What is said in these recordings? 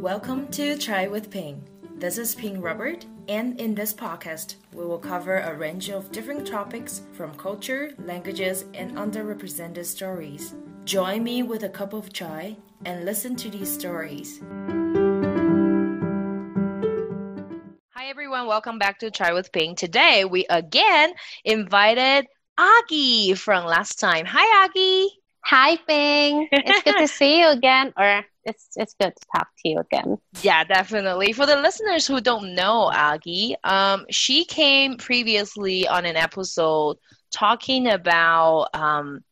Welcome to Chai with Ping. This is Ping Robert, and in this podcast, we will cover a range of different topics from culture, languages, and underrepresented stories. Join me with a cup of chai and listen to these stories. Hi, everyone. Welcome back to Chai with Ping. Today, we again invited Aggie from last time. Hi, Aggie. Hi, Ping. It's good to see you again, or it's it's good to talk to you again. Yeah, definitely. For the listeners who don't know Aggie, um, she came previously on an episode talking about um,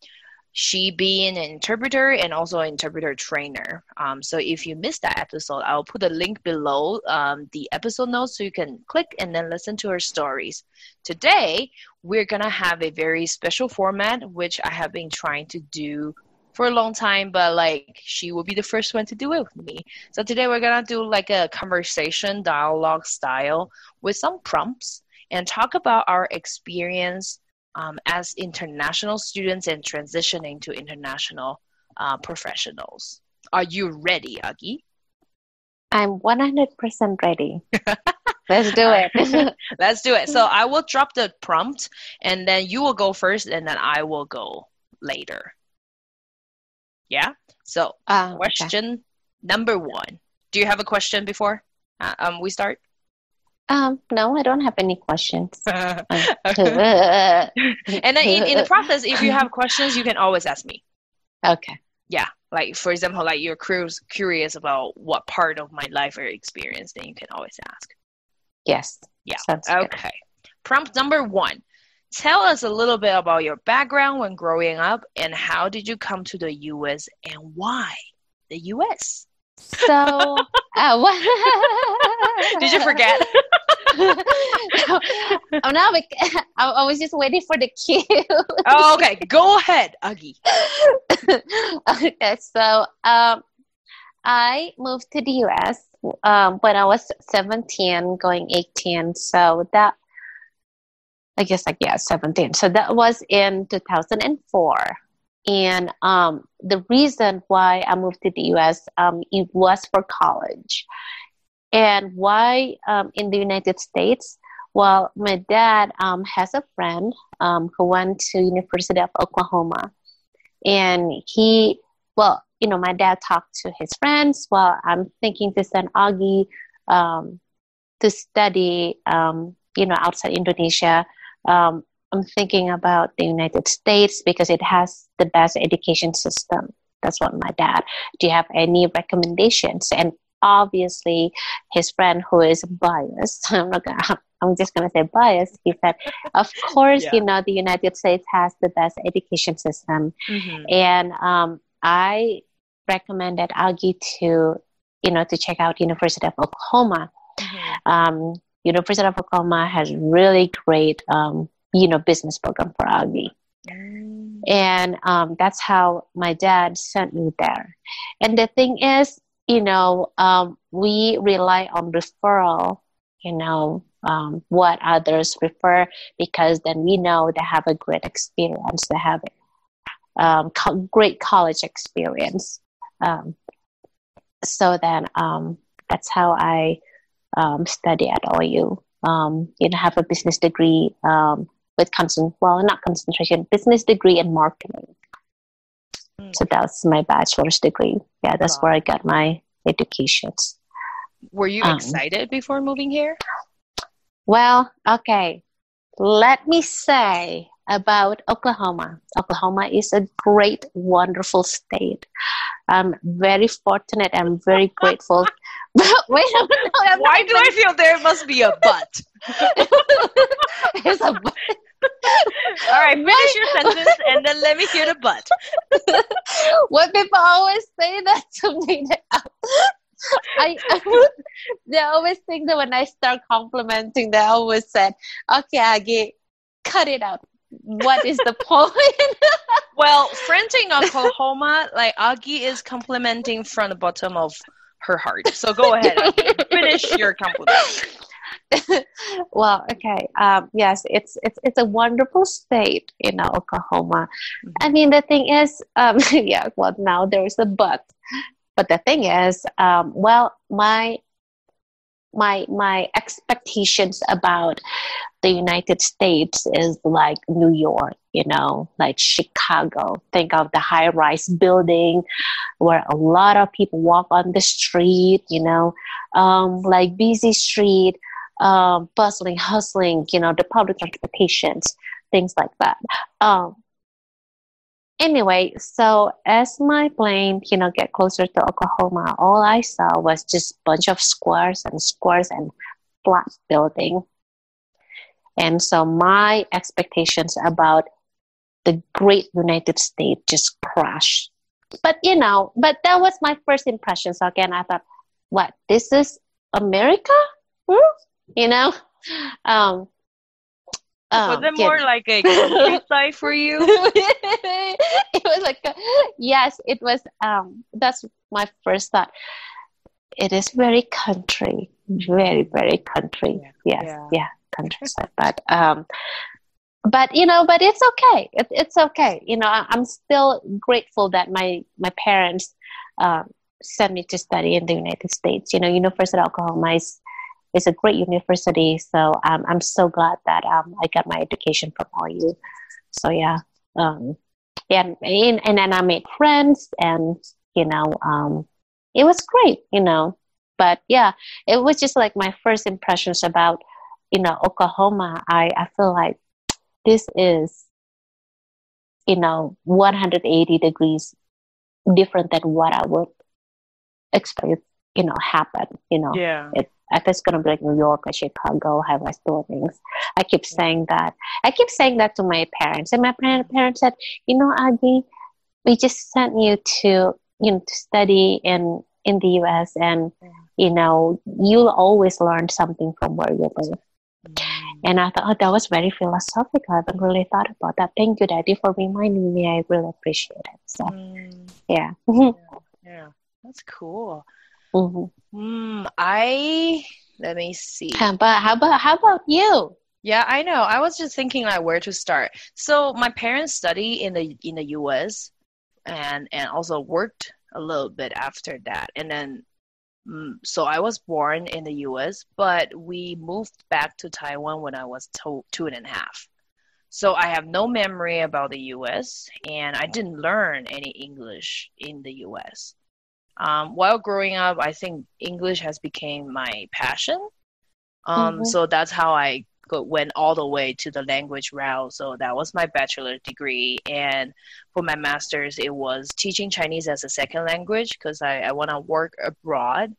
she being an interpreter and also an interpreter trainer. Um, so if you missed that episode, I'll put a link below um, the episode notes so you can click and then listen to her stories. Today, we're gonna have a very special format, which I have been trying to do for a long time, but like she will be the first one to do it with me. So today we're gonna do like a conversation dialogue style with some prompts and talk about our experience um, as international students and transitioning to international uh, professionals. Are you ready, Aggie? I'm 100% ready. Let's do it. Let's do it. So I will drop the prompt and then you will go first and then I will go later. Yeah. So, uh, question okay. number one. Do you have a question before uh, um, we start? Um, no, I don't have any questions. and then in, in the process, if you have questions, you can always ask me. Okay. Yeah. Like, for example, like you're curious, curious about what part of my life or experience, then you can always ask. Yes. Yeah. okay. Prompt number one. Tell us a little bit about your background when growing up and how did you come to the US and why the US? So, uh, what? did you forget? I'm not. I was just waiting for the cue. oh, okay. Go ahead, Aggie. okay, so um, I moved to the US um, when I was 17, going 18. So that I guess like yeah, 17. So that was in 2004. And um, the reason why I moved to the US, um, it was for college. And why um, in the United States? Well, my dad um, has a friend um, who went to University of Oklahoma, and he, well, you know, my dad talked to his friends. Well, I'm thinking to send Aggie um, to study, you know, outside Indonesia um, I'm thinking about the United States because it has the best education system. That's what my dad. Do you have any recommendations? And obviously, his friend who is biased. I'm not gonna. I'm just gonna say biased. He said, "Of course, yeah. you know the United States has the best education system," mm-hmm. and um, I recommended Aggie to, you know, to check out University of Oklahoma. Mm-hmm. Um, University of Oklahoma has really great, um, you know, business program for Aggie. Mm. And um, that's how my dad sent me there. And the thing is, you know, um, we rely on referral, you know, um, what others refer because then we know they have a great experience, they have um, co- great college experience. Um, so then um, that's how I um, study at OU. Um, you know, have a business degree um, with concent well, not concentration, business degree in marketing. Mm. So that's my bachelor's degree. Yeah, that's wow. where I got my education. Were you um, excited before moving here? Well, okay. Let me say about Oklahoma. Oklahoma is a great, wonderful state. I'm very fortunate and very grateful. Wait, no, no, why do I feel there must be a but? There's a but. All right, finish your sentence and then let me hear the but. what people always say that to me. I, I they always think that when I start complimenting, they always said, "Okay, Aggie, cut it out what is the point? well, Frenching Oklahoma, like Aggie is complimenting from the bottom of her heart. So go ahead, finish your compliment. well, okay. Um, yes, it's it's it's a wonderful state, you know, Oklahoma. Mm-hmm. I mean, the thing is, um, yeah. Well, now there's a but. but the thing is, um, well, my my my expectations about the United States is like New York, you know, like Chicago. Think of the high rise building where a lot of people walk on the street, you know, um, like busy street, um, bustling, hustling, you know, the public transportations, things like that. Um, anyway, so as my plane, you know, get closer to Oklahoma, all I saw was just bunch of squares and squares and flat building. And so my expectations about the great United States just crashed. But you know, but that was my first impression. So again, I thought, what, this is America? Hmm? You know? Um, um, was it more yeah. like a countryside for you? it was like, a, yes, it was. Um, that's my first thought. It is very country, very very country. Yeah. Yes, yeah, yeah countryside. but um, but you know, but it's okay. It, it's okay. You know, I, am still grateful that my my parents um, sent me to study in the United States. You know, University of Oklahoma is is a great university. So um, I'm so glad that um, I got my education from OU So yeah, um, yeah, and, and then I made friends, and you know, um, it was great, you know. But yeah, it was just like my first impressions about you know Oklahoma. I I feel like this is you know 180 degrees different than what I would expect you know happen you know yeah it, if it's going to be like New York or Chicago, high rise buildings. I keep saying that. I keep saying that to my parents. And my parents said, you know, Aggie, we just sent you to, you know, to study in, in the US and, you know, you'll always learn something from where you live. Mm. And I thought, oh, that was very philosophical. I haven't really thought about that. Thank you, Daddy, for reminding me. I really appreciate it. So, mm. yeah. yeah. Yeah, that's cool. Mm-hmm. Mm, I let me see. How about how about how about you? Yeah, I know. I was just thinking like where to start. So my parents study in the in the U.S. and and also worked a little bit after that, and then mm, so I was born in the U.S. but we moved back to Taiwan when I was to- two and a half. So I have no memory about the U.S. and I didn't learn any English in the U.S. Um, while growing up, I think English has become my passion. Um, mm-hmm. So that's how I go, went all the way to the language route. So that was my bachelor degree, and for my master's, it was teaching Chinese as a second language because I, I want to work abroad.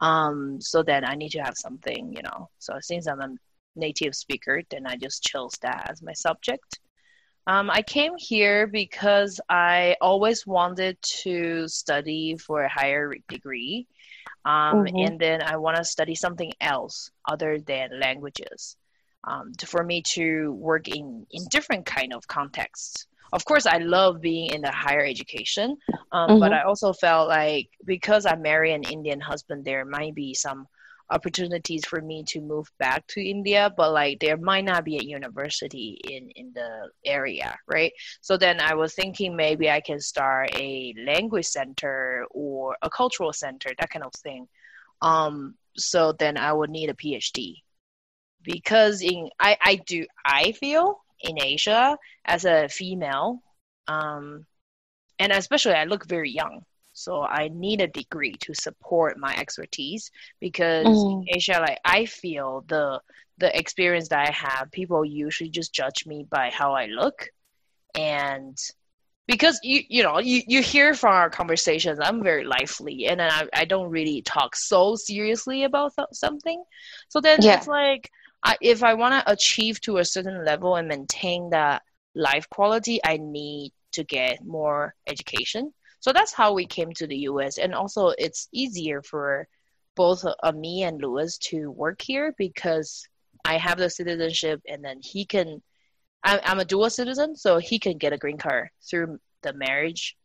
Um, so then I need to have something, you know. So since I'm a native speaker, then I just chose that as my subject. Um, I came here because I always wanted to study for a higher degree. Um, mm-hmm. And then I want to study something else other than languages um, to, for me to work in, in different kind of contexts. Of course, I love being in the higher education, um, mm-hmm. but I also felt like because I marry an Indian husband, there might be some opportunities for me to move back to India, but like there might not be a university in in the area, right? So then I was thinking maybe I can start a language center or a cultural center, that kind of thing. Um, so then I would need a PhD because in I I do I feel in Asia as a female, um, and especially I look very young so I need a degree to support my expertise because mm. in Asia, like I feel the the experience that I have, people usually just judge me by how I look, and because you you know you, you hear from our conversations i'm very lively and then I, I don't really talk so seriously about th- something so then yeah. it's like I, if i want to achieve to a certain level and maintain that life quality i need to get more education so that's how we came to the US. And also, it's easier for both uh, me and Lewis to work here because I have the citizenship and then he can. I'm, I'm a dual citizen, so he can get a green card through the marriage.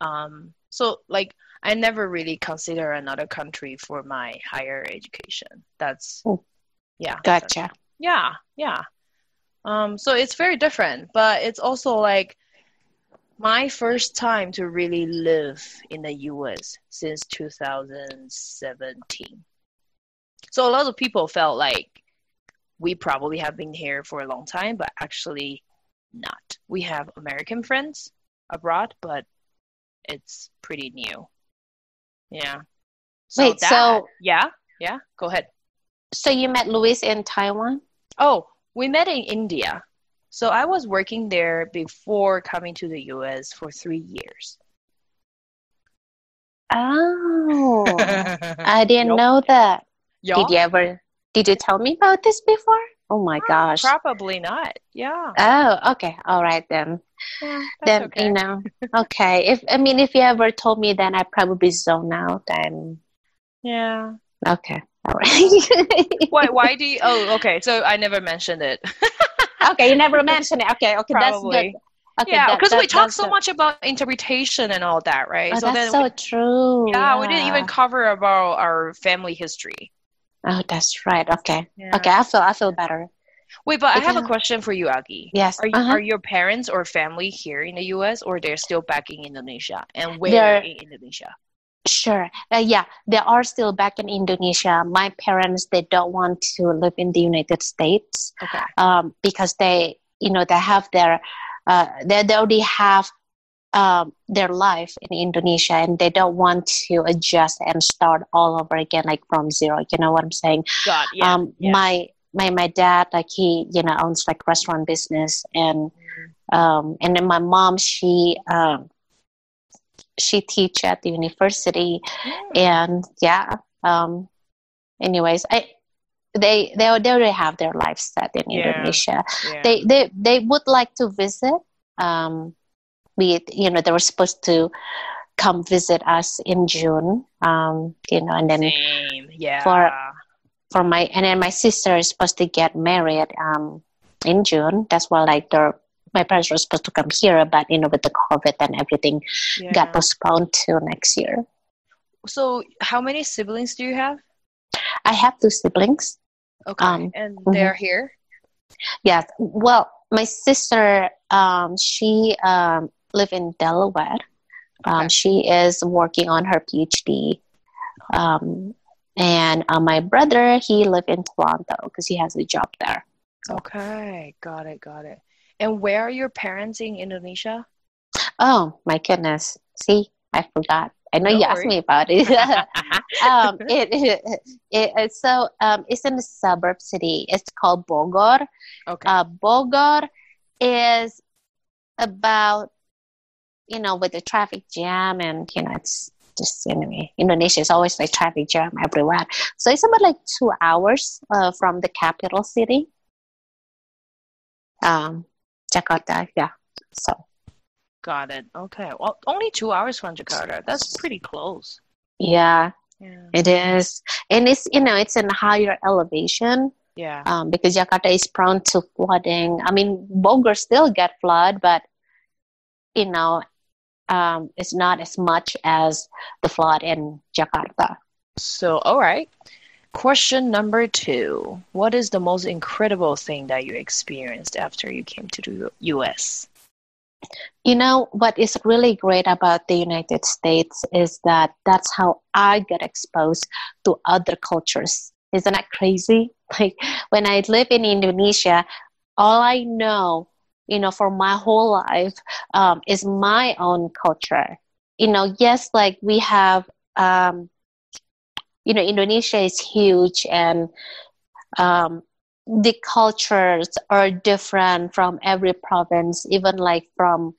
Um, so, like, I never really consider another country for my higher education. That's, oh, yeah. Gotcha. Yeah, yeah. Um, so it's very different, but it's also like my first time to really live in the US since 2017. So a lot of people felt like we probably have been here for a long time, but actually not. We have American friends abroad, but it's pretty new. Yeah. Wait, that- so yeah, yeah. Go ahead. so you met Luis in Taiwan? Oh, we met in India. So I was working there before coming to the US for three years. Oh, I didn't Yup. know that. Did you ever? Did you tell me about this before? Oh my uh, gosh. Probably not. Yeah. Oh, okay. All right then. yeah Then okay. you know. Okay. If I mean, if you ever told me, then I probably zone out. Then Yeah. okay. All right. Why? Why do you? Oh, okay. So I never mentioned it. okay, you never mentioned it. Okay. Okay, that's Probably. good. Okay, yeah, because we talk so good. much about interpretation and all that, right? Oh, so that's so we, true. yeah, we didn't even cover about our family history. Oh, that's right. Okay. Yeah. Okay, I feel I feel better. Wait, but I have a question for you, Aggie. Yes. Are you, uh-huh. are your parents or family here in the U.S. or they're still back in Indonesia? And where They're- in Indonesia? Sure. Uh, yeah, they are still back in Indonesia. My parents they don't want to live in the United States Okay. um, because they, you know, they have their, uh, they, they already have um, their life in Indonesia, and they don't want to adjust and start all over again, like from zero. You know what I'm saying? Got yeah. um, yeah. My my my dad, like he, you know, owns like restaurant business, and um, and then my mom, she um, she teach at the university Mm. and yeah um anyways i they they, they already have their life set in Yeah. indonesia yeah. they they they would like to visit um we you know they were supposed to come visit us in june um you know and then Same. Yeah. for- for my and then my sister is supposed to get married um in june that's why like their my parents were supposed to come here but you know with the covid and everything yeah. got postponed to next year So, how many siblings do you have? i have two siblings Okay. Um, and mhm. they're here? Yes. Well, my sister, um, she um, live in Delaware. Um, Okay. She is working on her PhD. Um, and uh, my brother, he live in Toronto because he has a job there. Okay. Got it. Got it. And where are your parents in Indonesia? Oh my goodness! See, I forgot. I know No you asked me about it. um, it, it, it, it's so um, it's in a suburb city. It's called Bogor. okay. uh, Bogor is about, you know, with the traffic jam and, you know, it's just, anyway, Indonesia is always like traffic jam everywhere. So it's about like two hours uh, from the capital city, um, Jakarta. Yeah. So, Got it. Okay. Well, only two hours from Jakarta. That's pretty close. yeah, Yeah. it is. And it's, you know, it's in higher elevation. Yeah. um, because Jakarta is prone to flooding. I mean, Bogor still get flood, but you know, um, it's not as much as the flood in Jakarta. So, all right. Question number two. What is the most incredible thing that you experienced after you came to the US? You know what is really great about the United States is that that's how I get exposed to other cultures. Isn't that crazy? Like when I live in Indonesia, all I know, you know, for my whole life, um, is my own culture. You know, yes, like we have, um, you know, Indonesia is huge and um, the cultures are different from every province, even like from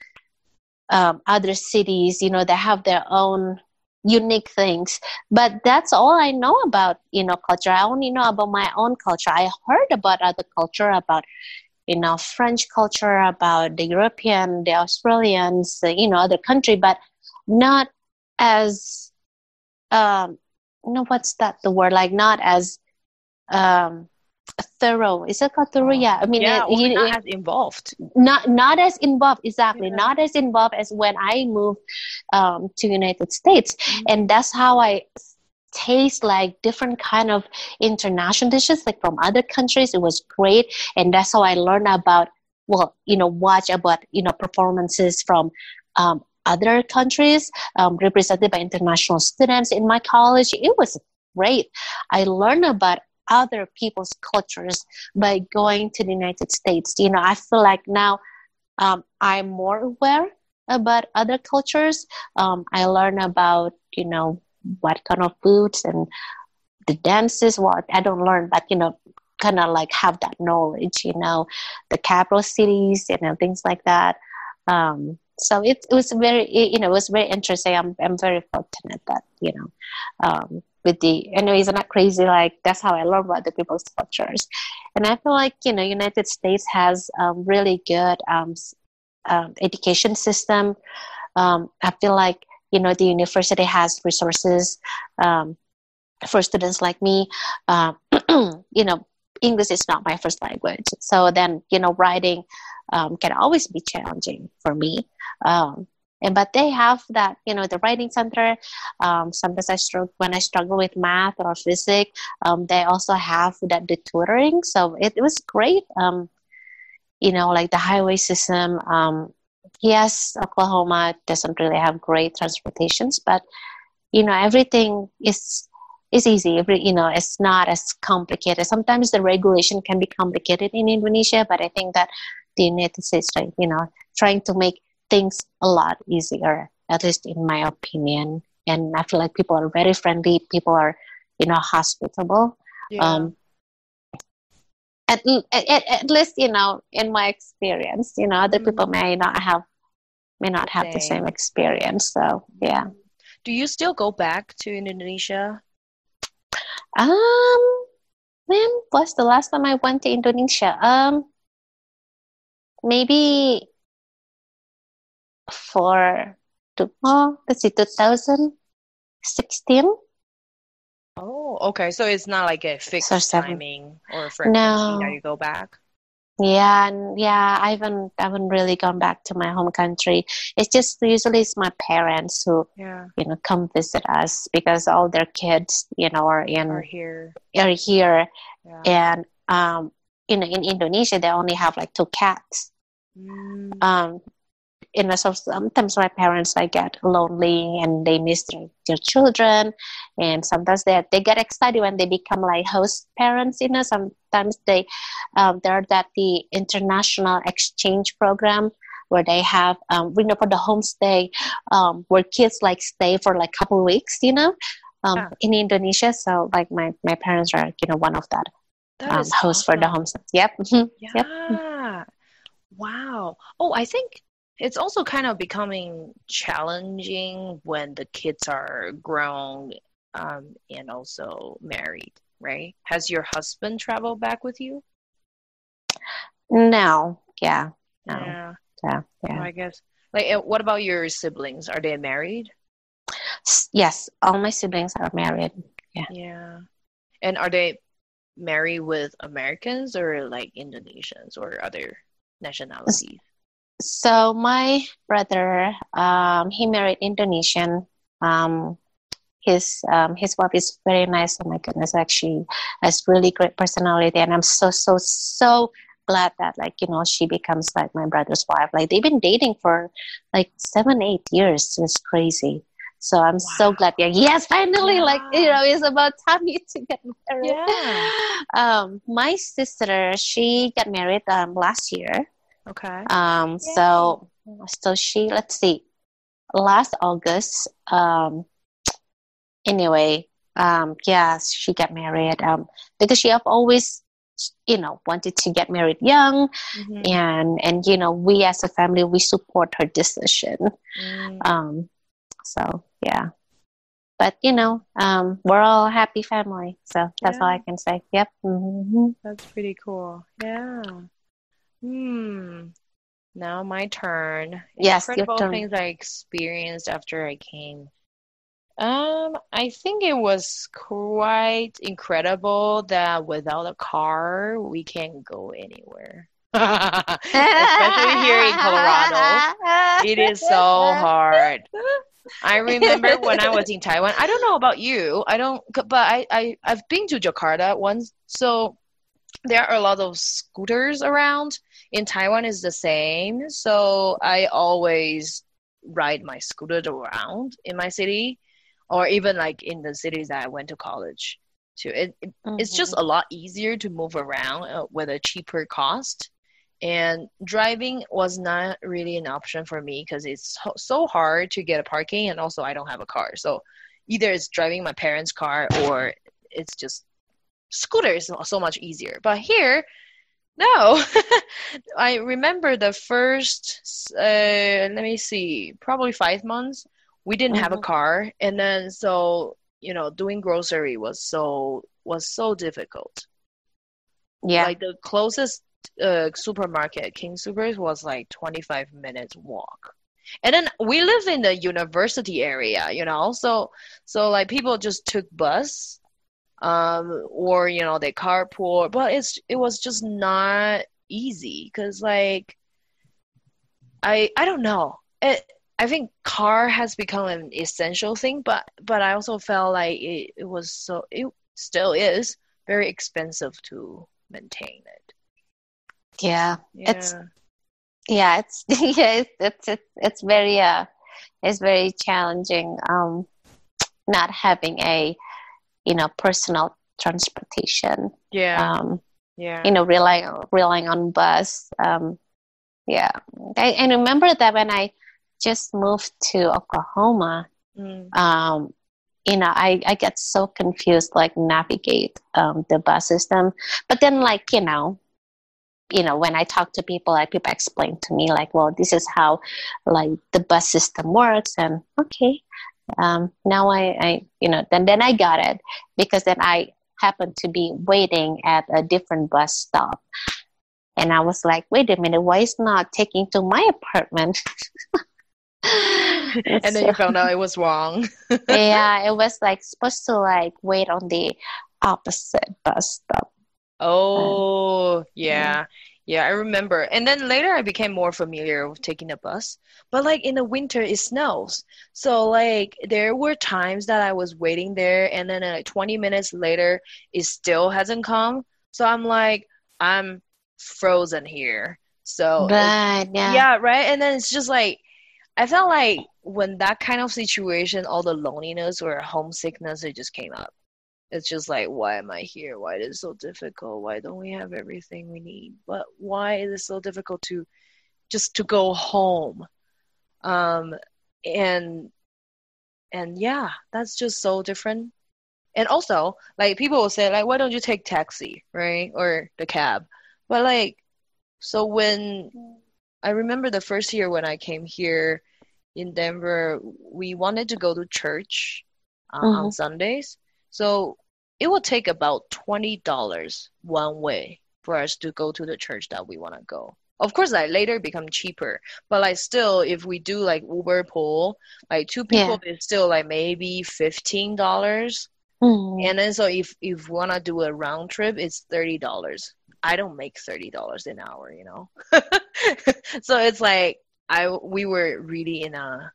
um, other cities. You know, they have their own unique things. But that's all I know about, you know, culture. I only know about my own culture. I heard about other culture, about you know French culture, about the European, the Australians, you know, other country, but not as um, no, what's that? The word like not as um thorough. Is it called thorough? Yeah, I mean, yeah, it- you- not as involved. not not as involved exactly Yeah. not as involved as when i moved um, to united states Mhm. and that's how i taste like different kind of international dishes like from other countries it was great and that's how i learned about well you know watch about you know performances from um, other countries um, represented by international students in my college. It was great. I learned about other people's cultures by going to the United States. You know, I feel like now um, I'm more aware about other cultures. Um, I learn about, you know, what kind of foods and the dances. Well, I don't learn, but, you know, kind of like have that knowledge, you know, the capital cities, you know, things like that. Um, so it, it was very, you know, it was very interesting. I'm, I'm very fortunate that, you know, um, with the, anyways, I'm not crazy. Like that's how I learn about the people's cultures. And I feel like, you know, United States has um, really good um, um, education system. Um, I feel like, you know, the university has resources um, for students like me. Uh, you know, English is not my first language. So then, you know, writing um, can always be challenging for me. Um, and but they have that, you know, the writing center. Um, sometimes I struggle when I struggle with math or physics. Um, they also have that the tutoring. So it, it was great. Um, you know, like the highway system. Um, yes, Oklahoma doesn't really have great transportations, but you know, everything is is easy. You know, it's not as complicated. Sometimes the regulation can be complicated in Indonesia, but I think that the United States, like, you know, trying to make things a lot easier, at least in my opinion. And I feel like people are very friendly. People are, you know, hospitable. Yeah. Um, at, at, at least, you know, in my experience, you know, other mm-hmm. people may not have may not have same. the same experience. So yeah. Do you still go back to Indonesia? Um, when was the last time I went to Indonesia? Um, maybe for two, oh, let's see, 2016. Oh, okay. So it's not like a fixed so timing or frequency no. that you go back. Yeah, and yeah, I haven't I haven't really gone back to my home country. It's just usually it's my parents who yeah. you know come visit us because all their kids you know are in are here are here, yeah. and um you know in Indonesia they only have like two cats. Mm. Um, you know, so sometimes my parents like get lonely and they miss their, their children, and sometimes they they get excited when they become like host parents. You know, sometimes they um, they're at the international exchange program where they have um, you know for the homestay um, where kids like stay for like couple weeks. You know. Um, yeah. in Indonesia, so like my, my parents are you know one of that, that um, host awesome. for the homestay. Yep. yeah. Yep. Wow. Oh, I think it's also kind of becoming challenging when the kids are grown um, and also married, right? Has your husband traveled back with you? No. Yeah. No. Yeah. Yeah. yeah. I guess. Like, what about your siblings? Are they married? Yes, all my siblings are married. Yeah. Yeah. And are they married with Americans or like Indonesians or other nationalities? So my brother, um, he married Indonesian. Um, his um, his wife is very nice. Oh my goodness, actually has really great personality, and I'm so so so glad that like you know she becomes like my brother's wife. Like they've been dating for like seven eight years. It's crazy. So I'm wow. so glad. Yeah, yes, finally, yeah. like you know, it's about time you to get married. Yeah. Um, my sister, she got married um last year. Okay. Um, Yay. so so she let's see, last August. Um, anyway, um, yeah, she got married. Um, because she have always you know wanted to get married young mm-hmm. and and you know we as a family we support her decision mm. um so yeah but you know um we're all a happy family so that's yeah. all i can say yep mm-hmm. that's pretty cool yeah Hmm. Now my turn. Yes, incredible turn. things I experienced after I came. Um, I think it was quite incredible that without a car we can't go anywhere. Especially here in Colorado. It is so hard. I remember when I was in Taiwan. I don't know about you. I don't, but I, I I've been to Jakarta once, so there are a lot of scooters around in Taiwan is the same. So I always ride my scooter around in my city or even like in the cities that I went to college to. It, it mm-hmm. It's just mm-hmm. a lot easier to move around uh, with a cheaper cost. And driving was not really an option for me because it's so, hard to get a parking, and also I don't have a car. So either it's driving my parents' car or it's just scooter is so much easier. But here, no. I remember the first, uh, let me see, probably five months, we didn't mm-hmm. have a mm-hmm. car. And then, so, you know, doing grocery was so, was so difficult. Yeah. Like the closest uh, supermarket, King Supers, was like 25 minutes walk. And then we live in the university area, you know, so so like people just took bus um, or you know they carpool, but it's it was just not easy because like I I don't know it. I think car has become an essential thing, but but I also felt like it, it was so it still is very expensive to maintain it. Yeah, yeah. it's yeah, it's yeah, it's it's it's very uh, it's very challenging. Um, not having a you know personal transportation yeah um yeah you know relying relying on bus um yeah I, I remember that when i just moved to oklahoma mm. um you know i i get so confused like navigate um the bus system but then like you know you know when i talk to people like people explain to me like well this is how like the bus system works and okay um, now I, I, you know, then then I got it because then I happened to be waiting at a different bus stop, and I was like, wait a minute, why is not taking to my apartment? and then so, you found out it was wrong. yeah, it was like supposed to like wait on the opposite bus stop. Oh, yeah. Mm-hmm. Yeah, I remember. And then later I became more familiar with taking a bus. But like in the winter it snows. So like there were times that I was waiting there and then like 20 minutes later it still hasn't come. So I'm like I'm frozen here. So right, yeah. yeah, right. And then it's just like I felt like when that kind of situation, all the loneliness or homesickness, it just came up it's just like why am i here? Why is it so difficult? Why don't we have everything we need? But why is it so difficult to just to go home? Um and and yeah that's just so different. And also like people will say like why don't you take taxi right? Or the cab. But like so when i remember the first year when i came here in denver we wanted to go to church uh, mm-hmm. on sundays so it will take about $20 one way for us to go to the church that we want to go. Of course, like later become cheaper, but like still, if we do like Uber pool, like two people yeah. is still like maybe fifteen dollars. Mm. And then so if if want to do a round trip, it's thirty dollars. I don't make thirty dollars an hour, you know. so it's like I we were really in a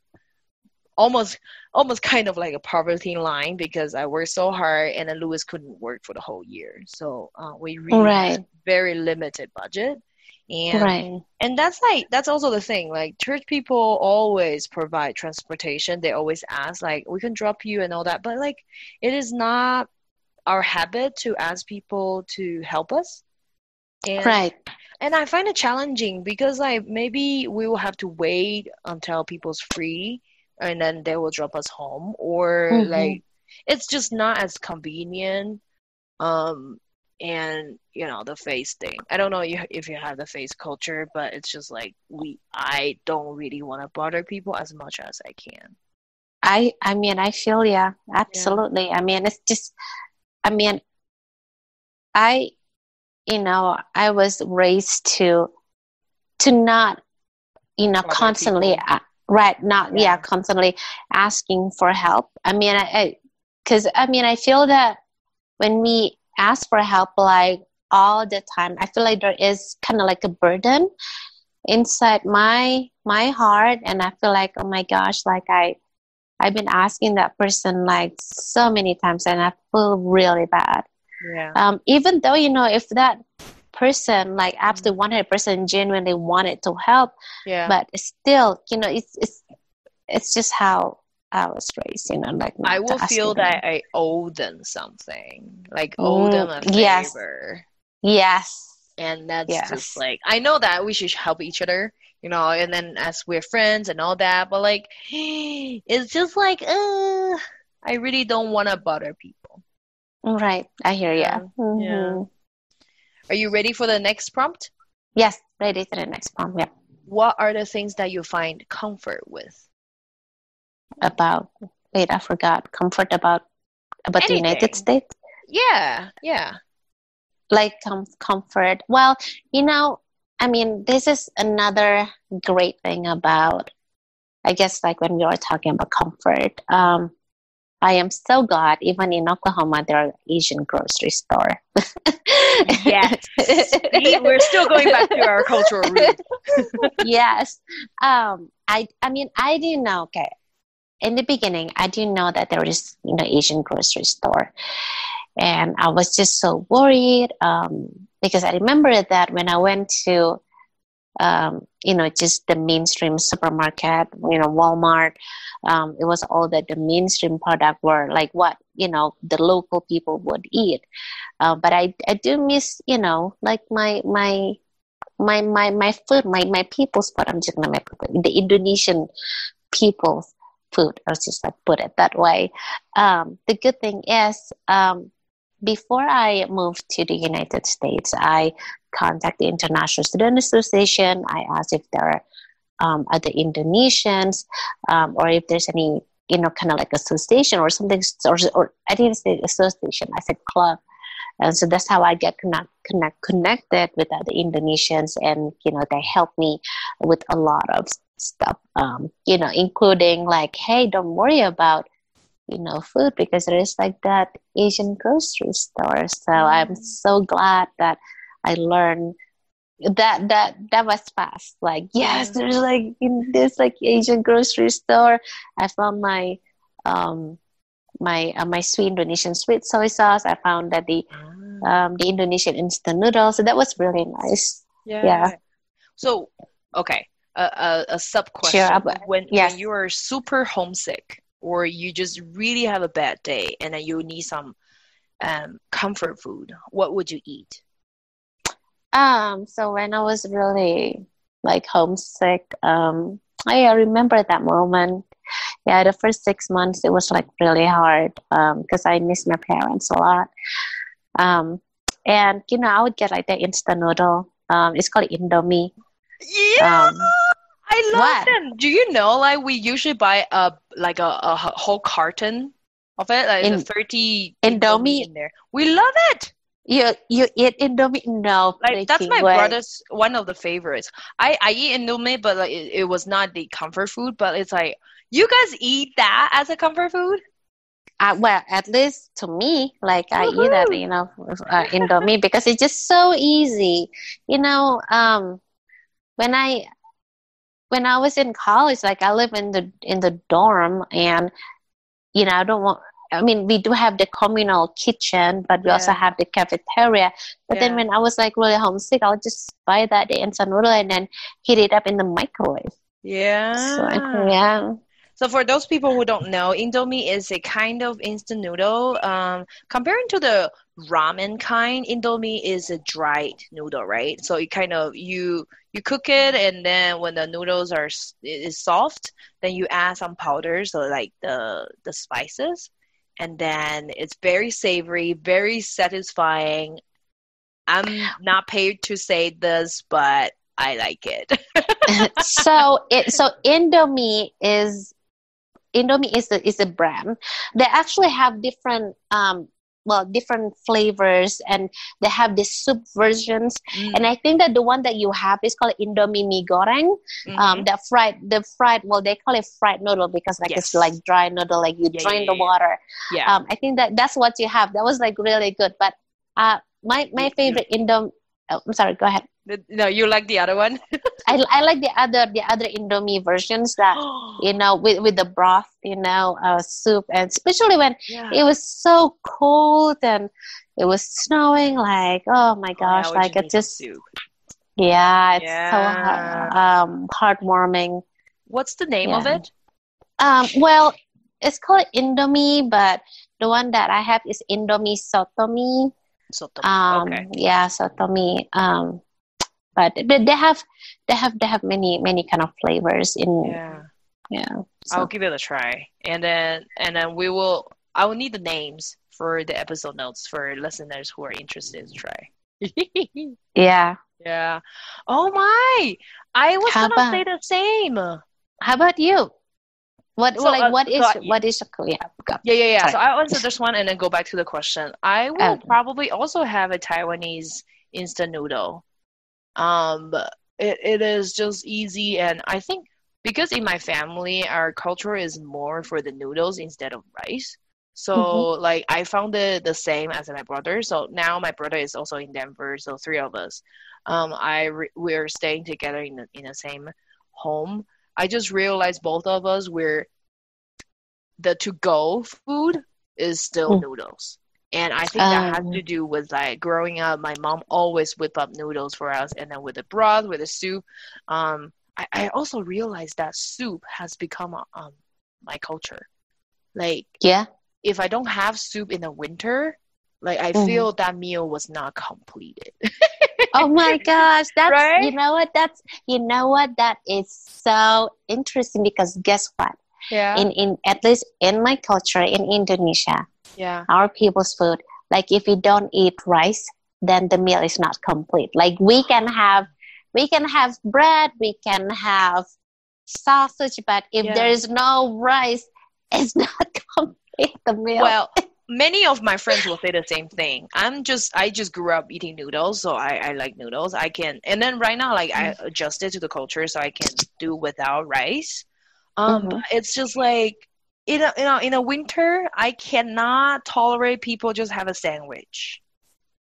almost almost kind of like a poverty line because I worked so hard and then Lewis couldn't work for the whole year. So uh, we really right. very limited budget. And right. and that's like that's also the thing. Like church people always provide transportation. They always ask like we can drop you and all that. But like it is not our habit to ask people to help us. And, right. And I find it challenging because like maybe we will have to wait until people's free and then they will drop us home. Or mm-hmm. like it's just not as convenient um and you know the face thing. I don't know if you have the face culture but it's just like we i don't really want to bother people as much as i can. I i mean i feel yeah. Absolutely. Yeah. i mean it's just i mean i you know i was raised to to not you know bother constantly right not yeah. yeah. constantly asking for help i mean i because I, I mean i feel that when we ask for help like all the time i feel like there is kind of like a burden inside my my heart and i feel like oh my gosh like i i've been asking that person like so many times and i feel really bad yeah. um even though you know if that person like absolutely 100% genuinely wanted to help yeah but still you know it's it's it's just how I was raised, you know, like I will feel them. that I owe them something, like owe them a Mm, yes. favor. Yes. and that's Yes. just like I know that we should help each other, you know, and then as we're friends and all that, but like it's just like uh I really don't want to bother people. Right. I hear you. Yeah. Mhm. Are you ready for the next prompt? Yes. Ready for the next prompt. Yeah. What are the things that you find comfort with? About wait, I forgot. Comfort about about the United States. Yeah, yeah. like com- comfort. Well, you know, I mean, this is another great thing about, I guess, like when we were talking about comfort. Um, I am so glad, even in Oklahoma, there are Asian grocery store. Yes. See, we're still going back to our cultural roots. yes. Um, I, I mean, I didn't know. Okay, in the beginning, I didn't know that there is, you know, Asian grocery store, and I was just so worried um, because I remember that when I went to, um, you know, just the mainstream supermarket, you know, Walmart. Um, it was all that the mainstream product were like what you know the local people would eat, uh, but I I do miss you know like my my my my my food, my my people's food. I'm just gonna make the Indonesian people's food. Let's just like put it that way. Um, the good thing is, um, before I moved to the United States, I contacted the International Student Association. I asked if there are um, other Indonesians um, or if there's any you know kind of like association or something or, or I didn't say association I said club and so that's how I get connect, connect connected with other Indonesians and you know they help me with a lot of stuff um, you know including like hey don't worry about you know food because there is like that Asian grocery store so I'm so glad that I learned that that that was fast like yes Yeah. there's like in this like asian grocery store i found my um my uh, my sweet indonesian sweet soy sauce i found that the um the indonesian instant noodles so that was really nice Yeah. Yeah. So, okay, a a, a sub question. Sure, when yes. when you are super homesick or you just really have a bad day and then you need some um, comfort food, what would you eat? um so when i was really like homesick um i I remember that moment. Yeah the first six months it was like really hard um because i miss my parents a lot. Um and you know i would get like the instant noodle. Um it's called indomie. Yeah, Um, I love what? them. Do you know, like we usually buy a like a, a whole carton of it, like In- 30 Indomie? in there. We love it. you you eat indomie no Like that's my way. brother's one of the favorites. I I eat Indomie, but like it, it was not the comfort food. But it's like you guys eat that as a comfort food. uh, well at least to me like i eat that you know uh, indomie because it's just so easy you know um when i when i was in college like i live in the in the dorm and you know i don't want I mean, we do have the communal kitchen, but we also have the cafeteria. But then when I was like really homesick, I'll just buy that instant noodle and then heat it up in the microwave. Yeah. So yeah, So for those people who don't know, Indomie is a kind of instant noodle. Um, comparing to the ramen kind, Indomie is a dried noodle, right? So you kind of you you cook it, and then when the noodles are is soft, then you add some powders, so like the the spices, and then it's very savory, very satisfying. I'm not paid to say this, but I like it. so it so Indomie is Indomie is a, is a brand. They actually have different um well different flavors and they have the soup versions Mm, and I think that the one that you have is called Indomie mie goreng. mhm. Um, the fried the fried well they call it fried noodle because like it's like dry noodle like you Yeah, drain yeah, the water. yeah. Um, I think that that's what you have. That was like really good. But uh, my my favorite Indom. Oh, I'm sorry. Go ahead. No, you like the other one? I, I like the other the other Indomie versions that you know with with the broth you know uh, soup and especially when yeah. it was so cold and it was snowing like oh my Oh, gosh yeah, we like it just soup. yeah it's so Yeah. heart, um heartwarming What's the name of it? Um, well, it's called Indomie, but the one that I have is Indomie Soto Mie. Soto Mie. Um, okay. yeah, Soto Mie. Um, but but they have they have they have many many kind of flavors in Yeah. yeah. I'll give it a try. And then and then we will I will need the names for the episode notes for listeners who are interested to try. yeah. yeah. Oh my. I was How gonna say the same. How about you? What So, like uh, what so is I- what is yeah. Yeah, yeah, yeah. Sorry. So I'll answer this one and then go back to the question. I will Okay. probably also have a Taiwanese instant noodle. Um, it, it is just easy, and I think because in my family, our culture is more for the noodles instead of rice. So Mm-hmm. like I found it the same as my brother. So now my brother is also in Denver, so three of us. Um, I re- we're staying together in the in the same home. I just realized both of us we're the to go food is still Mm. noodles. And I think that has Um. to do with like growing up, my mom always whip up noodles for us and then with the broth, with the soup. Um, I, I also realized that soup has become a, um my culture. Like Yeah. if I don't have soup in the winter, like I Mhm. feel that meal was not completed. Oh my gosh, that's Right? you know what that's you know what that is so interesting because guess what? Yeah. In in at least in my culture in Indonesia, yeah. our people's food, like if you don't eat rice, then the meal is not complete. Like we can have we can have bread, we can have sausage, but if Yeah. there is no rice, it's not complete the meal. Well, many of my friends will say the same thing. I'm just I just grew up eating noodles, so I, I like noodles. I can and then right now like I adjusted to the culture so I can do without rice. Um Mhm. it's just like in a, you know in a winter I cannot tolerate people just have a sandwich.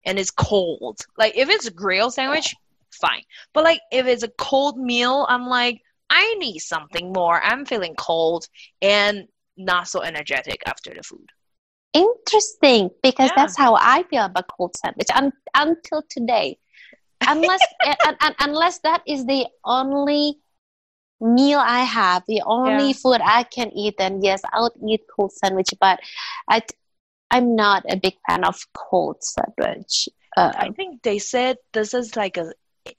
And it's cold. Like if it's a grilled sandwich, fine. But like if it's a cold meal, I'm like I need something more. I'm feeling cold and not so energetic after the food. Interesting, because Yeah. that's how I feel about cold sandwich un- until today. Unless un- un- unless that is the only meal I have, the only Yeah. food I can eat, then yes, I'll eat cold sandwich. But I, I'm not a big fan of cold sandwich. Uh, I think they said this is like a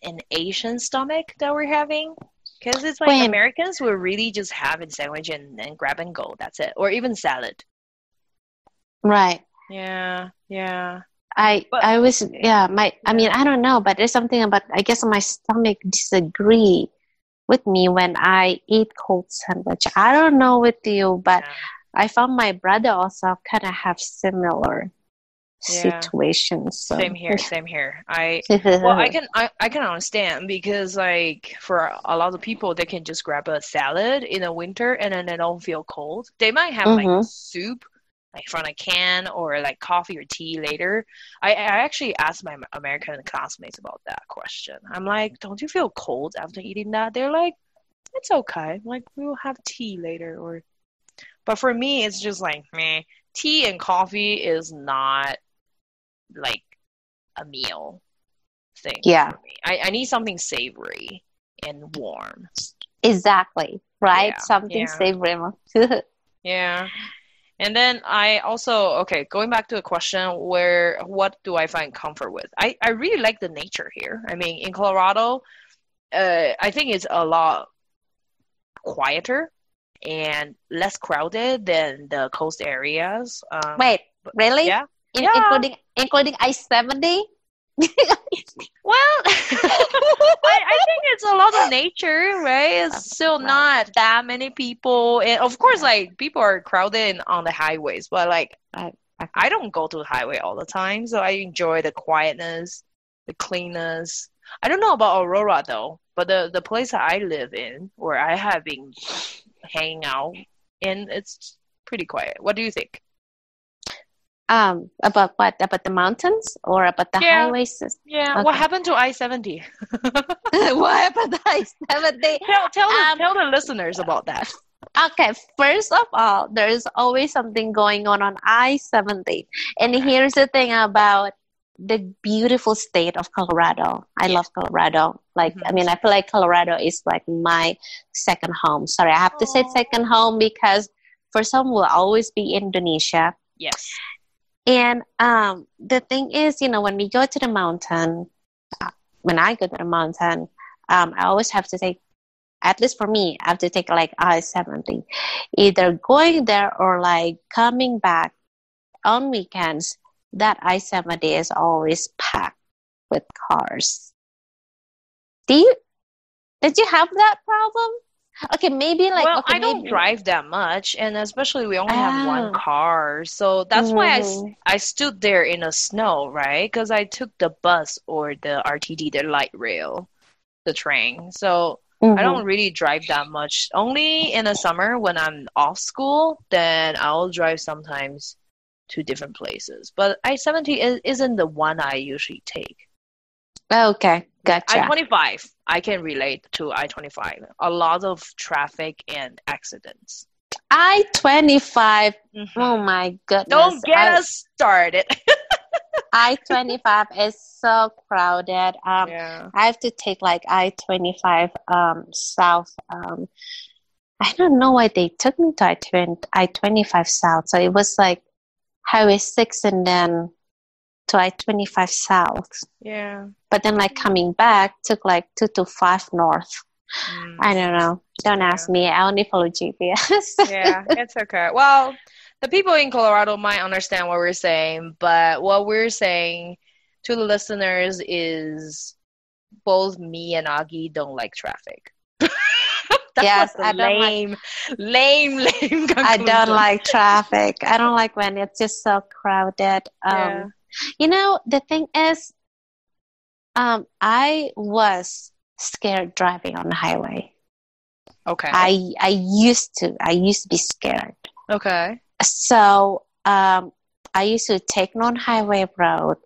an Asian stomach that we're having. Because it's like When- Americans will really just have a sandwich and, and grab and go. That's it. Or even salad. Right. Yeah, yeah. I But- I was yeah my I mean I don't know but there's something about I guess my stomach disagree with me when I eat cold sandwich. I don't know with you but Yeah. I found my brother also kind of have similar Yeah. situations. So. Same here, same here. I well I can I, I can understand because like for a lot of people they can just grab a salad in the winter and then they don't feel cold. They might have like Mhm. soup like from a can or like coffee or tea later. I, I actually asked my American classmates about that question. I'm like, don't you feel cold after eating that? They're like, it's okay. Like we'll have tea later or but for me it's just like meh. Tea and coffee is not like a meal thing. Yeah. For me. I, I need something savory and warm. exactly right Yeah, something yeah. savory. Yeah. And then I also okay, going back to the question where what do I find comfort with? I, I really like the nature here. I mean in Colorado, uh I think it's a lot quieter and less crowded than the coast areas. Um, Wait, really? Yeah. In- Yeah. Including including I seventy. Well, I, I think it's a lot of nature, right? It's still not that many people, and of course, like people are crowded on the highways, but like. Okay. I don't go to the highway all the time, so I enjoy the quietness, the cleanness. I don't know about Aurora though, but the the place that I live in, where I have been hanging out, and it's pretty quiet. What do you think? Um, about what? About the mountains or about the Yeah. highways? Yeah, what happened to I seventy? what happened to I seventy? Tell tell the, Um, tell the listeners about that. Okay, first of all, there's always something going on on I 70. And here's the thing about the beautiful state of Colorado. I love Colorado. Like, I Mhm. mean, I feel like Colorado is like my second home. Sorry, I have to say second home because for some will always be Indonesia. Yes. And um, the thing is, you know, when we go to the mountain, when I go to the mountain, um, I always have to take, at least for me, I have to take like I 70. Either going there or like coming back on weekends, that I 70 is always packed with cars. Do you, did you have that problem? Okay, maybe like, well, okay, I don't maybe- drive that much, and especially we only have one Ah. car, so that's why I, Mhm. I stood there in the snow, right? Because I took the bus or the RTD, the light rail, the train. So I Mhm. don't really drive that much. Only in the summer when I'm off school, then I'll drive sometimes to different places. But I seventy is, isn't the one I usually take. Okay, gotcha. I twenty five, I can relate to I twenty five. A lot of traffic and accidents. I 25 Mhm. Oh my goodness. Don't get I, us started. I 25 is so crowded. Um, yeah. I have to take like I 25 um, south. Um, I don't know why they took me to I 25 south. So it was like Highway 6 and then to I 25 south. Yeah. But then like coming back took like 2 to 5 north. Mm. I don't know. Don't ask me. I only follow GPS. yeah, it's okay. Well, the people in Colorado might understand what we're saying, but what we're saying to the listeners is both me and Agi don't like traffic. Yes, I don't like- lame, lame, lame. I don't like traffic. I don't like when it's just so crowded. Um, Yeah. You know, the thing is, um, I was scared driving on the highway. Okay. I I used to. I used to be scared. okay. So um, I used to take non-highway road,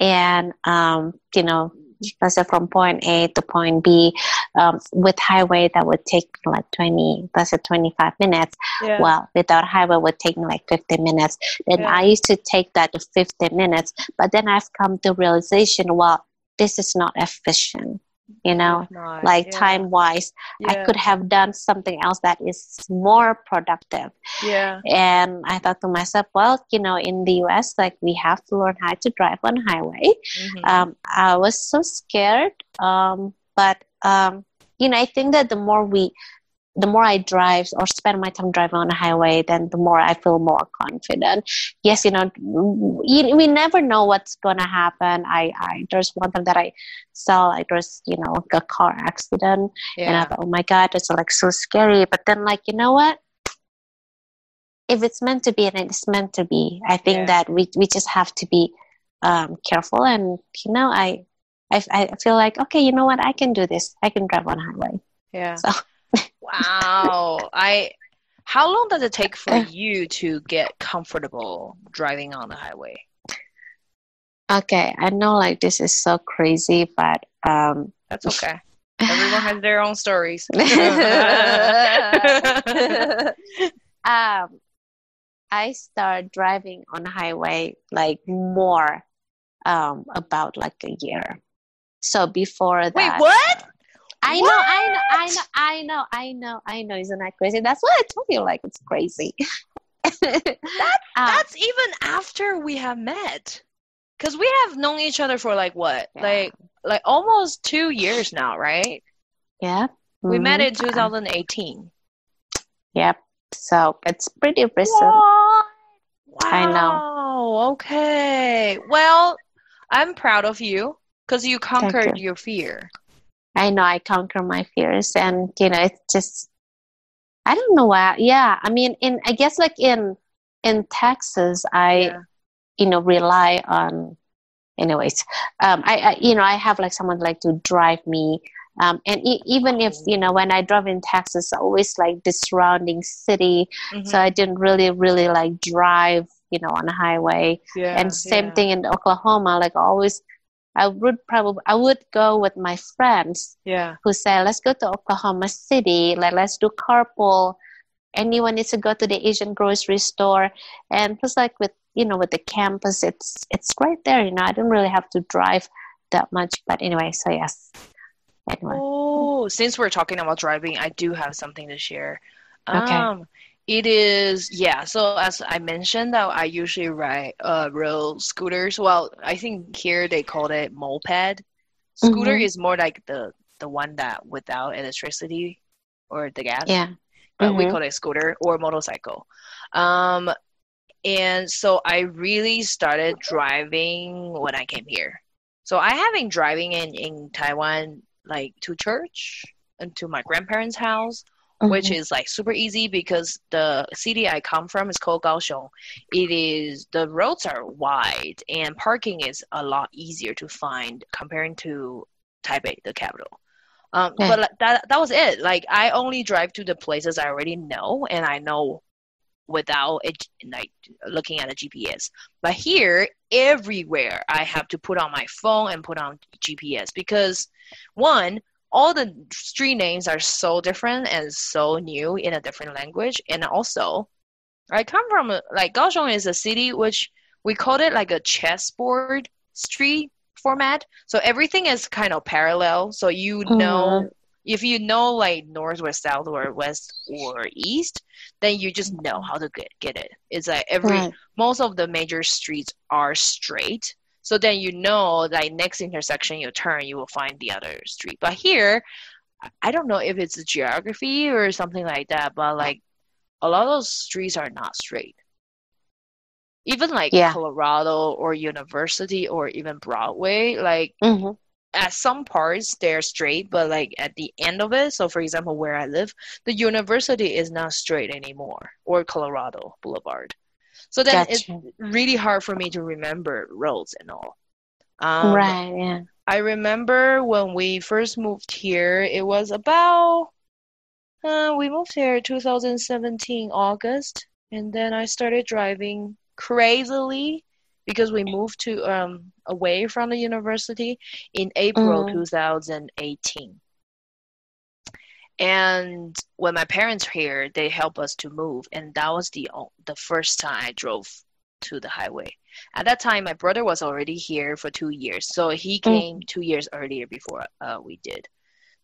and um, you know, let's say from point A to point B, um, with highway that would take like twenty, let's say twenty-five minutes. Yeah. Well, without highway would take me like 15 minutes. Then Yeah. I used to take that to 15 minutes. But then I've come to realization, well, this is not efficient. You know, Not- like yeah. time wise, I could have done something else that is more productive. Yeah. And I thought to myself, well, you know, in the US, like we have to learn how to drive on highway. Mhm. Um, I was so scared. Um, but, um, you know, I think that the more we, the more I drive or spend my time driving on the highway, then the more I feel more confident. Yes, you know, we, never know what's gonna happen. I, I there's one time that I saw like there's you know a car accident, and I thought, oh my god, it's like so scary. But then like you know what? If it's meant to be, and it's meant to be, I think Yeah. that we we just have to be um, careful. And you know, I, I I feel like okay, you know what? I can do this. I can drive on highway. Yeah. So- wow. I how long does it take for you to get comfortable driving on the highway? Okay, I know like this is so crazy, but um, That's okay. Everyone has their own stories. um, I start driving on highway like more um, about like a year. So before that, Wait, what? I know, I know, I know, I know, I know, I know. Isn't that crazy? That's why I told you like it's crazy. that, That's even after we have met. Cuz we have known each other for like what? Yeah. Like like almost 2 years now, right? yeah. We met mhm, in 2018. Yep. So it's pretty recent. What? I know. Wow. Okay. Well, I'm proud of you because you conquered you. your fear. I know I conquer my fears, and you know it's just I don't know why. Yeah, I mean, in I guess like in in Texas, I Yeah. you know rely on. Anyways, um, I, I you know I have like someone like to drive me. Um, and e- even if you know when I drove in Texas, always like the surrounding city, Mhm. so I didn't really really like drive, you know, on a highway yeah. and same yeah. thing in Oklahoma. Like always, I would probably I would go with my friends Yeah. who say, "Let's go to Oklahoma City. Like let's do carpool." Anyone needs to go to the Asian grocery store, and just like with you know with the campus it's it's right there you know i don't really have to drive that much but anyway so yes anyway Oh, since we're talking about driving, I do have something to share. Okay. Um, it is yeah. So as I mentioned, that I usually ride uh road scooters. Well, I think here they call it moped. Scooter Mhm. is more like the the one that without electricity or the gas. yeah but we Mhm. call it scooter or motorcycle. Um, and so I really started driving when I came here. So I have been driving in, in Taiwan like to church and to my grandparents' house, which Mhm. is like super easy because the city I come from is called Kaohsiung. It is the roads are wide and parking is a lot easier to find comparing to Taipei, the capital. Um, Yeah. But like, that that was it. Like I only drive to the places I already know and I know without it like looking at a GPS. But here, everywhere I have to put on my phone and put on GPS because one, all the street names are so different and so new in a different language, and also, I come from like Kaohsiung is a city which we called it like a chessboard street format. So everything is kind of parallel. So you uh-huh. know if you know like north or south or west or east, then you just know how to get, get it. It's like every Right. most of the major streets are straight. So then you know like next intersection you turn, you will find the other street. But here, I- don't know if it's a geography or something like that, but like a lot of those streets are not straight. Even like Yeah. Colorado or University or even Broadway, like Mhm. at some parts they're straight, but like at the end of it, so for example, where I live, the university is not straight anymore, or Colorado Boulevard. So then it's really hard for me to remember roads and all. Um, right. Yeah. I remember when we first moved here, it was about uh, we moved here 2017 August, and then I started driving crazily because we moved to um away from the university in April Mhm. 2018. And when my parents were here, they helped us to move, and that was the the first time I drove to the highway. At that time, my brother was already here for two years, so he came two years earlier before uh, we did.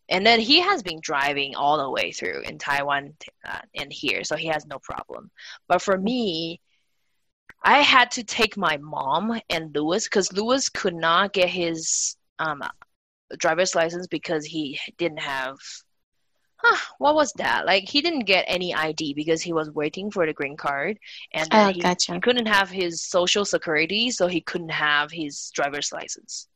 And then he has been driving all the way through in Taiwan uh, and here, so he has no problem. But for me, I had to take my mom and Lewis because Lewis could not get his um, driver's license because he didn't have. Huh, what was that? Like he didn't get any ID because he was waiting for the green card, and Oh, he, gotcha. he couldn't have his social security, so he couldn't have his driver's license.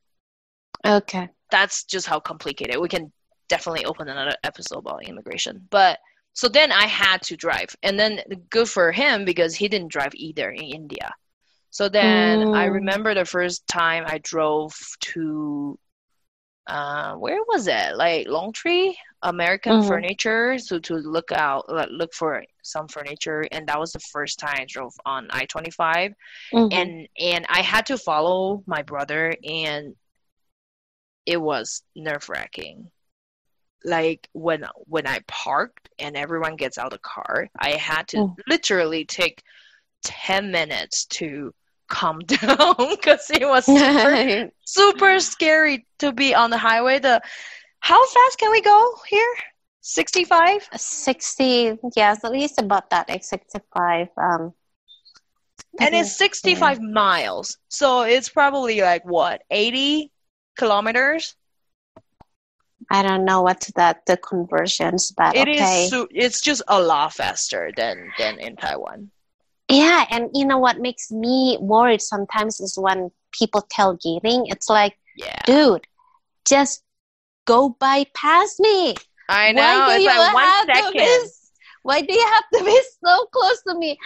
Okay. That's just how complicated. We can definitely open another episode about immigration, but so then I had to drive, and then good for him because he didn't drive either in India. So then I Mm. remember the first time I drove to, uh, where was it? Like Lone Tree, American Mhm. Furniture, so to look out, look for some furniture, and that was the first time I drove on I twenty five, Mhm. and and I had to follow my brother, and it was nerve wracking. Like when when I parked and everyone gets out of the car, I had to Mm. literally take ten minutes to calm down because it was super super scary to be on the highway. The how fast can we go here? Sixty five. 60, yes, at least about that, like 65. Um, and it's Mhm. 65 miles so it's probably like what 80 kilometers I don't know what's that, the conversions, but It is. okay. su- it's just a lot faster than than in taiwan Yeah, and you know what makes me worried sometimes is when people tailgating. It's like, yeah dude, just go bypass me. i know Why do it's you like one have to be? Why do you have to be so close to me?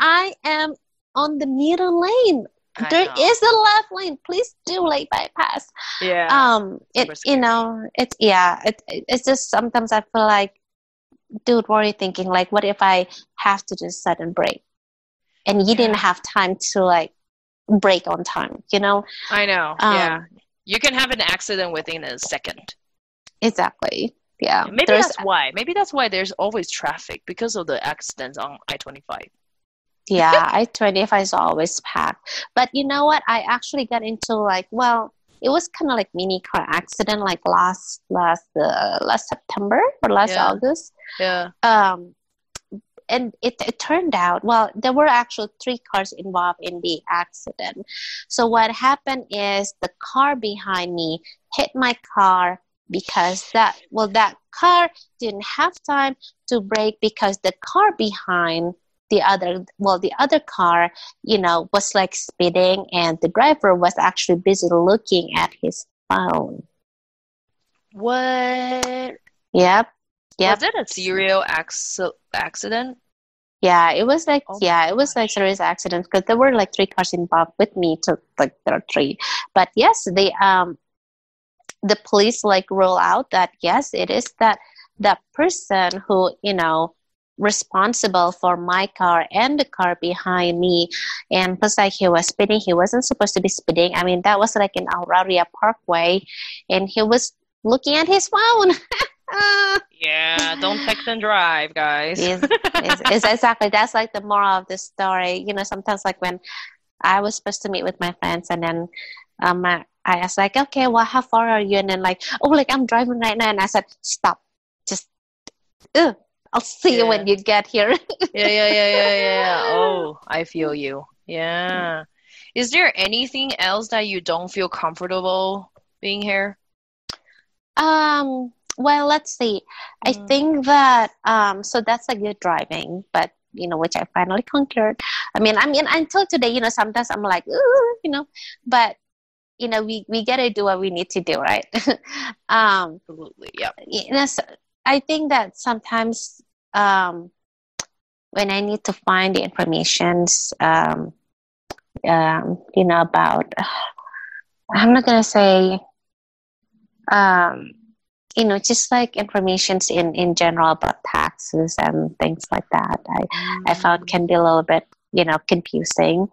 I am on the middle lane. I There know. is a left lane. Please do lane bypass. yeah Um, it you know it's yeah. It it's just sometimes I feel like, dude, what are you thinking? Like, what if I have to do sudden break, and you didn't have time to like break on time? You know i know Um, yeah you can have an accident within a second exactly. Yeah, maybe there's that's why maybe that's why there's always traffic because of the accidents on i-25 yeah, I twenty five is always packed. But you know what? I actually got into like well, it was kind of like mini car accident like last last uh, last September or last Yeah. August. Yeah. Um, and it, it turned out well there were actually three cars involved in the accident. So what happened is the car behind me hit my car because that well that car didn't have time to brake because the car behind the other well the other car you know was like speeding and the driver was actually busy looking at his phone What? yep yep Was it a serial acc- accident? yeah it was like Oh yeah it was like serious accidents because there were like three cars involved with me to like there are three but yes they um the police like rule out that yes it is that that person who you know responsible for my car and the car behind me. And plus like he was speeding he wasn't supposed to be speeding. I mean that was like in Auraria parkway and he was looking at his phone. Ah, Yeah, don't text and drive, guys. is exactly that's like the moral of the story. You know sometimes like when i was supposed to meet with my friends and then um i, I was like okay well how far are you and then like oh like i'm driving right now and i said stop just Ugh, i'll see you when you get here yeah, yeah, yeah, yeah, yeah. Oh, I feel you. Yeah. Is there anything else that you don't feel comfortable being here? Um, well, let's see. I Mm. think that um, so that's like good driving, but you know, which I finally conquered. I mean, I mean, until today, you know, sometimes I'm like, you know, but you know, we we gotta do what we need to do, right? um, Absolutely. Yeah. you know, so I think that sometimes um, when I need to find the informations, um, um, you know, about, I'm not gonna say, um, you know, just like informations in in general about taxes and things like that. I I Mm. found can be a little bit, you know, confusing.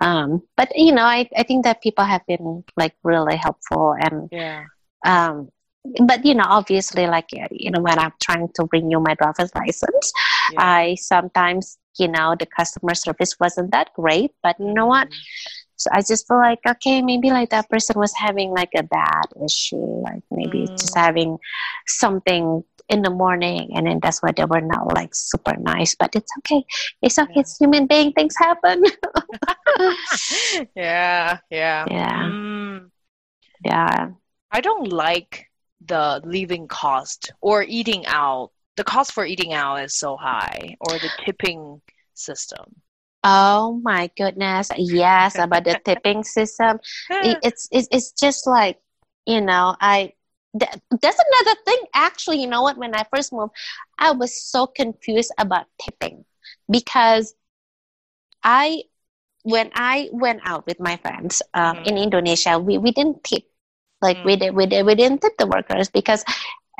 Um, but you know, I, I think that people have been like really helpful and Yeah. um, but you know, obviously, like uh, you know, when I'm trying to renew my driver's license, yeah. I sometimes you know the customer service wasn't that great. But you know what? So I just feel like okay, maybe like that person was having like a bad issue, like maybe just Mm. having something in the morning, and then that's why they were not like super nice. But it's okay. It's okay. Yeah. It's human being. Things happen. yeah. Yeah. yeah, Mm. yeah. I don't like the living cost or eating out. The cost for eating out is so high, or the tipping system. Oh my goodness. Yes, about the tipping system. It- it's, it's it's just like you know i th- that's another thing actually you know what when i first moved i was so confused about tipping because i when i went out with my friends um, Mhm. in indonesia we, we didn't tip like we Mm. did we, did, we didn't tip the workers because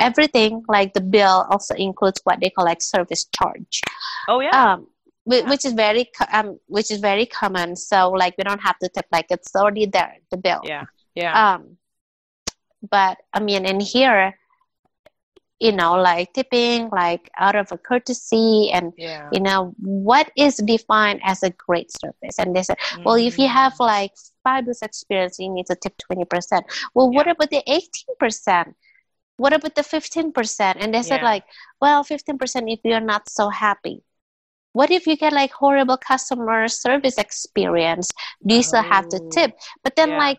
everything like the bill also includes what they call like service charge oh yeah. um Yeah. Which is very um which is very common so like we don't have to tip like it's already there the bill yeah. Yeah. um but i mean in here you know like tipping like out of a courtesy and yeah. you know what is defined as a great service and they said well if you have Mm. like fabulous experience you need to tip 20% well what about the 18% what about the 15% and they said Yeah. like well 15% if you're not so happy what if you get like horrible customer service experience do you still have to Oh. tip but then Yeah. like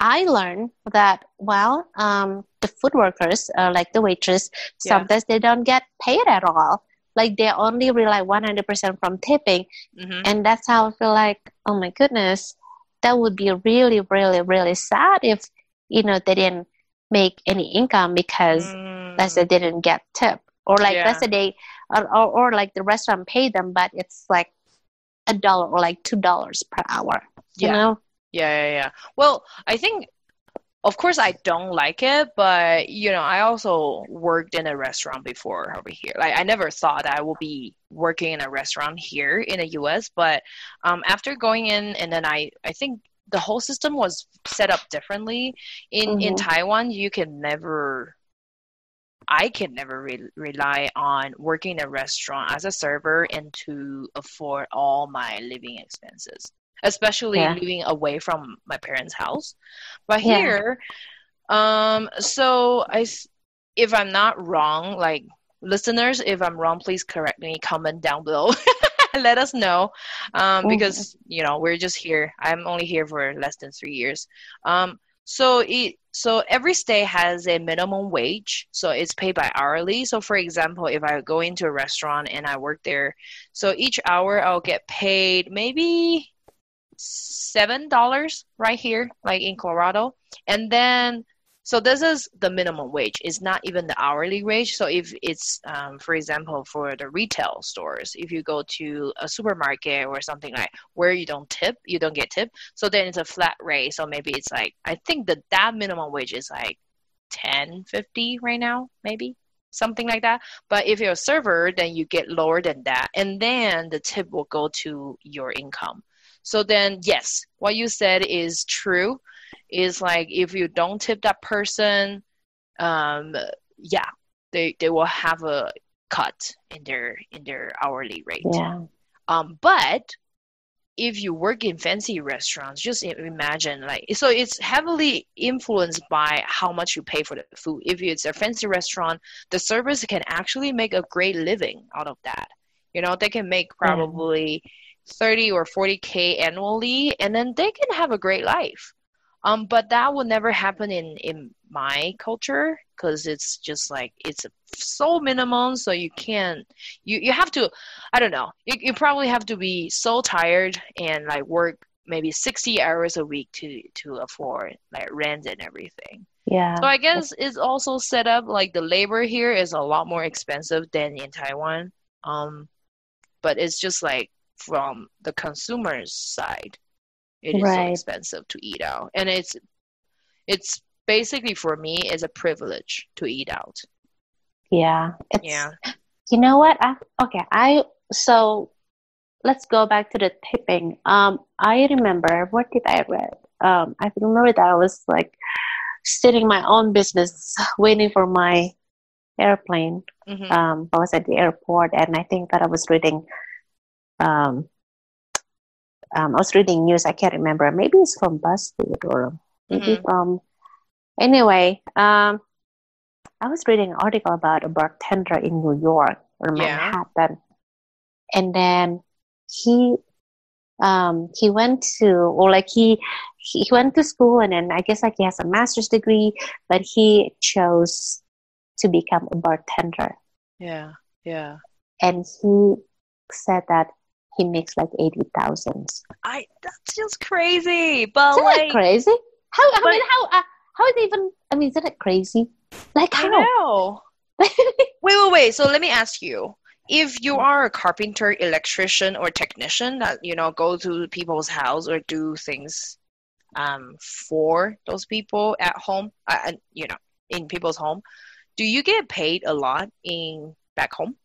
i learned that well um, the food workers uh, like the waitress Yeah. sometimes they don't get paid at all like they only rely 100% from tipping Mhm. and that's how i feel like oh my goodness that would be really really really sad if you know they didn't make any income because let's say Mm. they didn't get tip or like Yeah. let's say or, or, or like the restaurant pay them but it's like a dollar or like two dollars per hour you Yeah. know Yeah, yeah, yeah. Well, I think, of course, I don't like it, but you know, I also worked in a restaurant before over here. Like, I never thought I would be working in a restaurant here in the US, but um, after going in, and then I, I think the whole system was set up differently. In in Mhm. Taiwan, you can never I can never re- rely on working in a restaurant as a server and to afford all my living expenses, especially Yeah. living away from my parents' house. But Yeah. here, um, so I, if I'm not wrong, like listeners, if I'm wrong, please correct me, comment down below. Let us know, um, Mhm. because you know we're just here. I'm only here for less than three years. Um, so it so every state has a minimum wage, so it's paid by hourly. So for example, if I go into a restaurant and I work there, so each hour I'll get paid maybe seven dollars right here, like in Colorado, and then so this is the minimum wage. It's not even the hourly wage. So if it's, um, for example, for the retail stores, if you go to a supermarket or something like where you don't tip, you don't get tip. So then it's a flat rate. So maybe it's like I think that that minimum wage is like ten fifty right now, maybe something like that. But if you're a server, then you get lower than that, and then the tip will go to your income. So then, yes, what you said is true. Is like if you don't tip that person, um, yeah, they they will have a cut in their in their hourly rate. Yeah. Um, but if you work in fancy restaurants, just imagine like so it's heavily influenced by how much you pay for the food. If it's a fancy restaurant, the servers can actually make a great living out of that. You know, they can make probably 30 or 40k annually and then they can have a great life. Um, but that will never happen in in my culture because it's just like it's so minimum so you can't you you have to I don't know. You, you probably have to be so tired and like work maybe 60 hours a week to to afford like rent and everything. Yeah. So I guess it's also set up like the labor here is a lot more expensive than in Taiwan. Um, but it's just like from the consumer's side, it is so Right. expensive to eat out, and it's it's basically for me is a privilege to eat out. Yeah. Yeah. you know what? I okay, I so let's go back to the tipping. Um I remember what did I read? Um I remember that I was like sitting my own business waiting for my airplane. hmm Um I was at the airport and I think that I was reading um um, I was reading news. I can't remember. Maybe it's from BuzzFeed or maybe Mhm. from. Anyway, um, I was reading an article about a bartender in New York or Yeah. Manhattan, and then he, um, he went to or like he he went to school and then I guess like he has a master's degree, but he chose to become a bartender, Yeah. Yeah. and he said that he makes like eighty thousand. I that's just crazy. But Isn't like that crazy? How I mean how uh, how is it even I mean isn't it crazy? Like I how? know. wait, wait, wait. So let me ask you. If you are a carpenter, electrician, or technician that, you know, go to people's house or do things um, for those people at home, uh, and, you know, in people's home, do you get paid a lot in back home?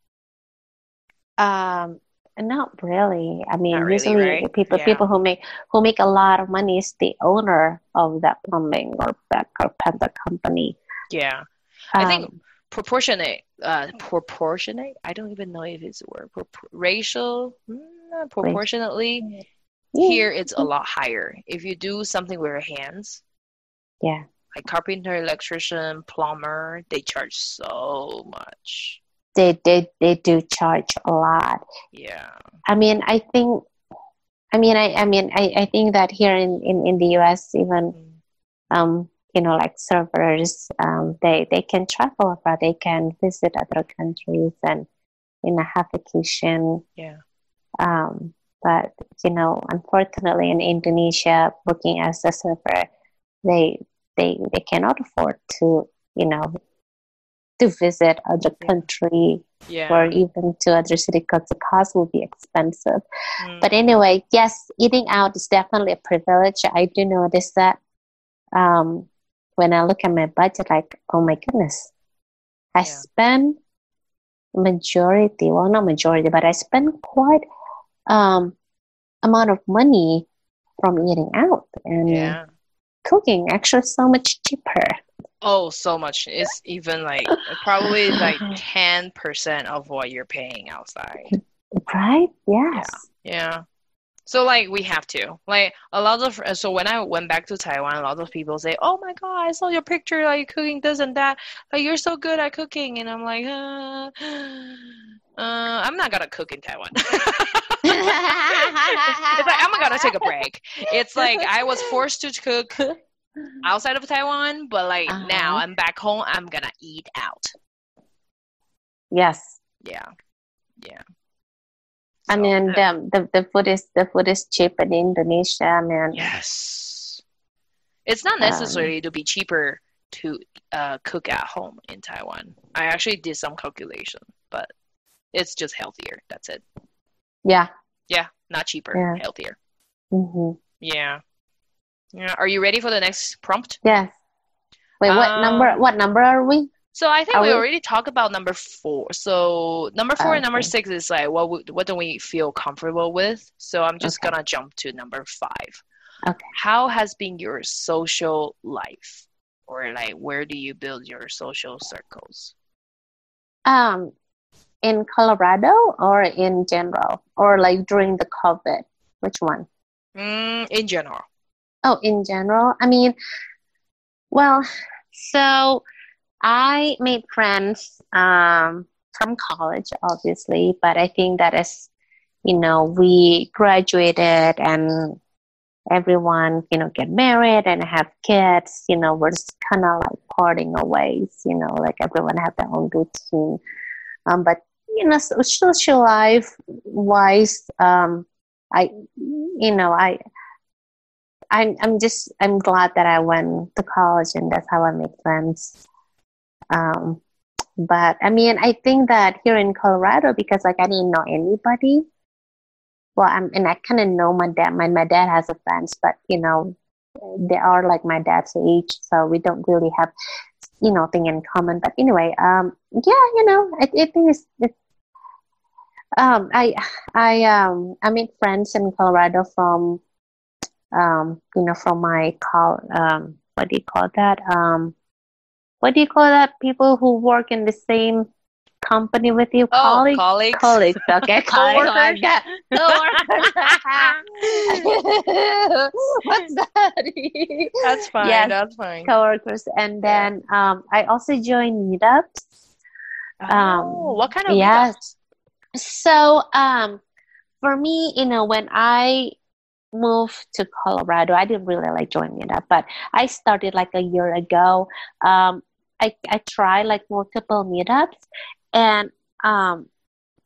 Um not really. I mean really, usually right? people Yeah. people who make who make a lot of money is the owner of that plumbing or that carpenter company. Yeah. I think Um, proportionate, uh, proportionate. I don't even know if it's a word. Propor- racial, mm, proportionately. Here it's a lot higher. If you do something with your hands, yeah. like carpenter, electrician, plumber, they charge so much. They they they do charge a lot. Yeah. I mean I think I mean I I mean I, I think that here in, in, in the US even um, you know, like servers, um, they they can travel abroad, they can visit other countries and you know have vacation. Yeah. Um, but you know, unfortunately, in Indonesia, working as a server, they they they cannot afford to you know to visit other country Yeah. or even to other city because the cost will be expensive. Mm. But anyway, yes, eating out is definitely a privilege. I do notice that um, when I look at my budget, like, oh my goodness, I Yeah. spend majority, well, not majority, but I spend quite um, amount of money from eating out and yeah. cooking. Actually, so much cheaper. Oh, so much. It's even like probably like 10% of what you're paying outside. Right? Yes. Yeah. So like we have to. Like a lot of so when I went back to Taiwan, a lot of people say, "Oh my God, I saw your picture like cooking this and that. Like you're so good at cooking." And I'm like, uh, uh I'm not gonna cook in Taiwan. it's like I'm gonna take a break. It's like I was forced to cook outside of Taiwan, but like Uh-huh. now I'm back home, I'm gonna eat out. Yes. Yeah, yeah. And So, then uh, the, the food is the food is cheap in Indonesia, man. yes, it's not Um, necessary to be cheaper to uh, cook at home in Taiwan. I actually did some calculation, but it's just healthier. That's it. Yeah. Yeah, not cheaper, Yeah. healthier. hmm Yeah. Yeah. Are you ready for the next prompt? Yes. Wait, what number? Um, What number are we? So I think we we- already talked about number four. So number four and number Okay. six is like what we, what do we feel comfortable with? So I'm just Okay. gonna jump to number five. Okay. How has been your social life, or like where do you build your social circles? Um, in Colorado or in general, or like during the COVID? Which one? Mm, in general. Oh, in general. I mean, well, so I made friends um, from college, obviously, but I think that as you know, we graduated and everyone, you know, get married and have kids, you know, we're just kind of like parting ways, you know, like everyone have their own routine. Um, but you know, social life wise, um, I, you know, I, I'm, I'm just, I'm glad that I went to college and that's how I make friends. Um, but I mean, I think that here in Colorado, because like I didn't know anybody, well, I'm, and I kind of know my dad. My my dad has a friends, but you know, they are like my dad's age, so we don't really have, you know, thing in common. But anyway, um, yeah, you know, I, I think it's, it's um, I, I, um, I made friends in Colorado from, um, you know, from my call, um, what do you call that? Um, what do you call that? People who work in the same company with you, Oh, colleagues. colleagues. Colleagues, okay, colleagues. Coworkers. Yeah, coworkers. What's that? That's fine. Yes. That's fine. coworkers, and then um, I also joined meetups. um, oh, what kind of yes. meetups? So, um, for me, you know, when I moved to Colorado, I didn't really like join meetup, but I started like a year ago. Um, I I tried like multiple meetups, and um,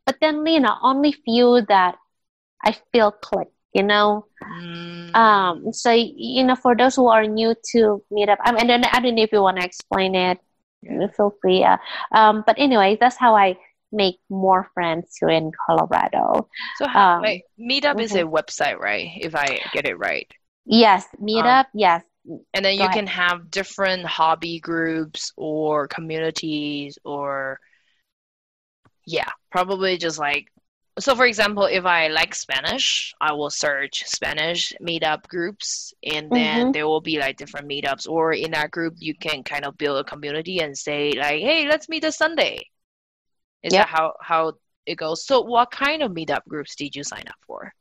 but then you know, only few that I feel click. You know, Mm, um, so you know, for those who are new to meetup, I mean, I don't, I don't know if you want to explain it. Yeah. Feel free. Uh, um, but anyway, that's how I make more friends here in Colorado. so how, um, like Meetup is a website, right? If I get it right. Yes, meetup. yes, And then Go you ahead. can have different hobby groups or communities or yeah, probably just like so for example, if I like Spanish, I will search Spanish meetup groups and then Mhm. there will be like different meetups or in that group you can kind of build a community and say like, "Hey, let's meet this Sunday." Is Yep. that how how it goes? So what kind of meetup groups did you sign up for?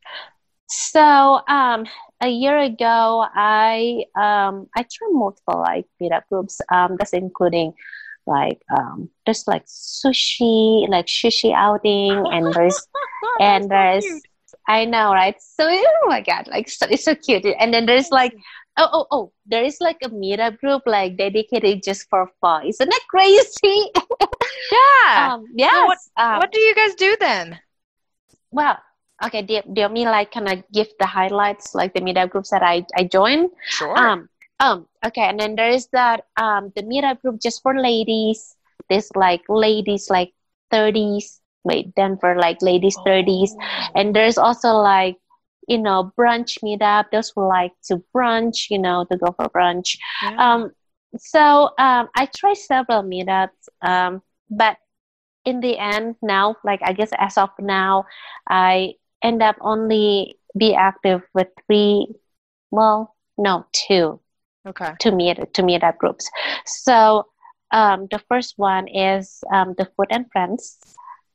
So um, a year ago, I um, I tried multiple like meetup groups. Um, that's including like um, there's like sushi, like sushi outing, and there's and there's I know, right? So oh my god, like so, it's so cute. And then there's like oh oh oh, there is like a meetup group like dedicated just for fun. Isn't that crazy? yeah. um, yes. um, what do you guys do then? Well, okay. Do, do you mean like kind of give the highlights, like the meetup groups that I I join? Sure. Um, um, okay. And then there is that um the meetup group just for ladies. There's like ladies like thirties. Wait, Denver like ladies thirties, and there's also like you know brunch meetup. Those who like to brunch, you know, to go for brunch. Yeah. Um, so um, I tried several meetups, um, but in the end, now, like I guess as of now, I end up only be active with three. Well, no, two. Okay. to meet to meet up groups. So um, the first one is um, the Food and Friends.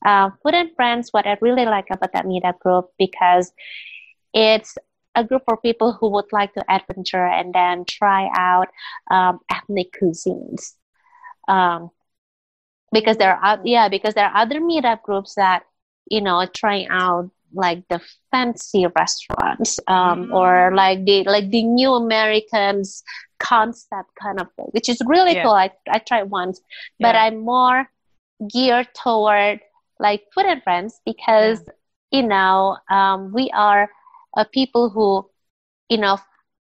Uh, Food and Friends, what I really like about that meetup group because it's a group for people who would like to adventure and then try out um, ethnic cuisines. Um, because there are yeah because there are other meetup groups that you know trying out like the fancy restaurants um, Mm. or like the like the new Americans concept kind of thing, which is really Yeah. cool. I I tried once, but Yeah. I'm more geared toward like food and friends because you know um, we are uh, people who you know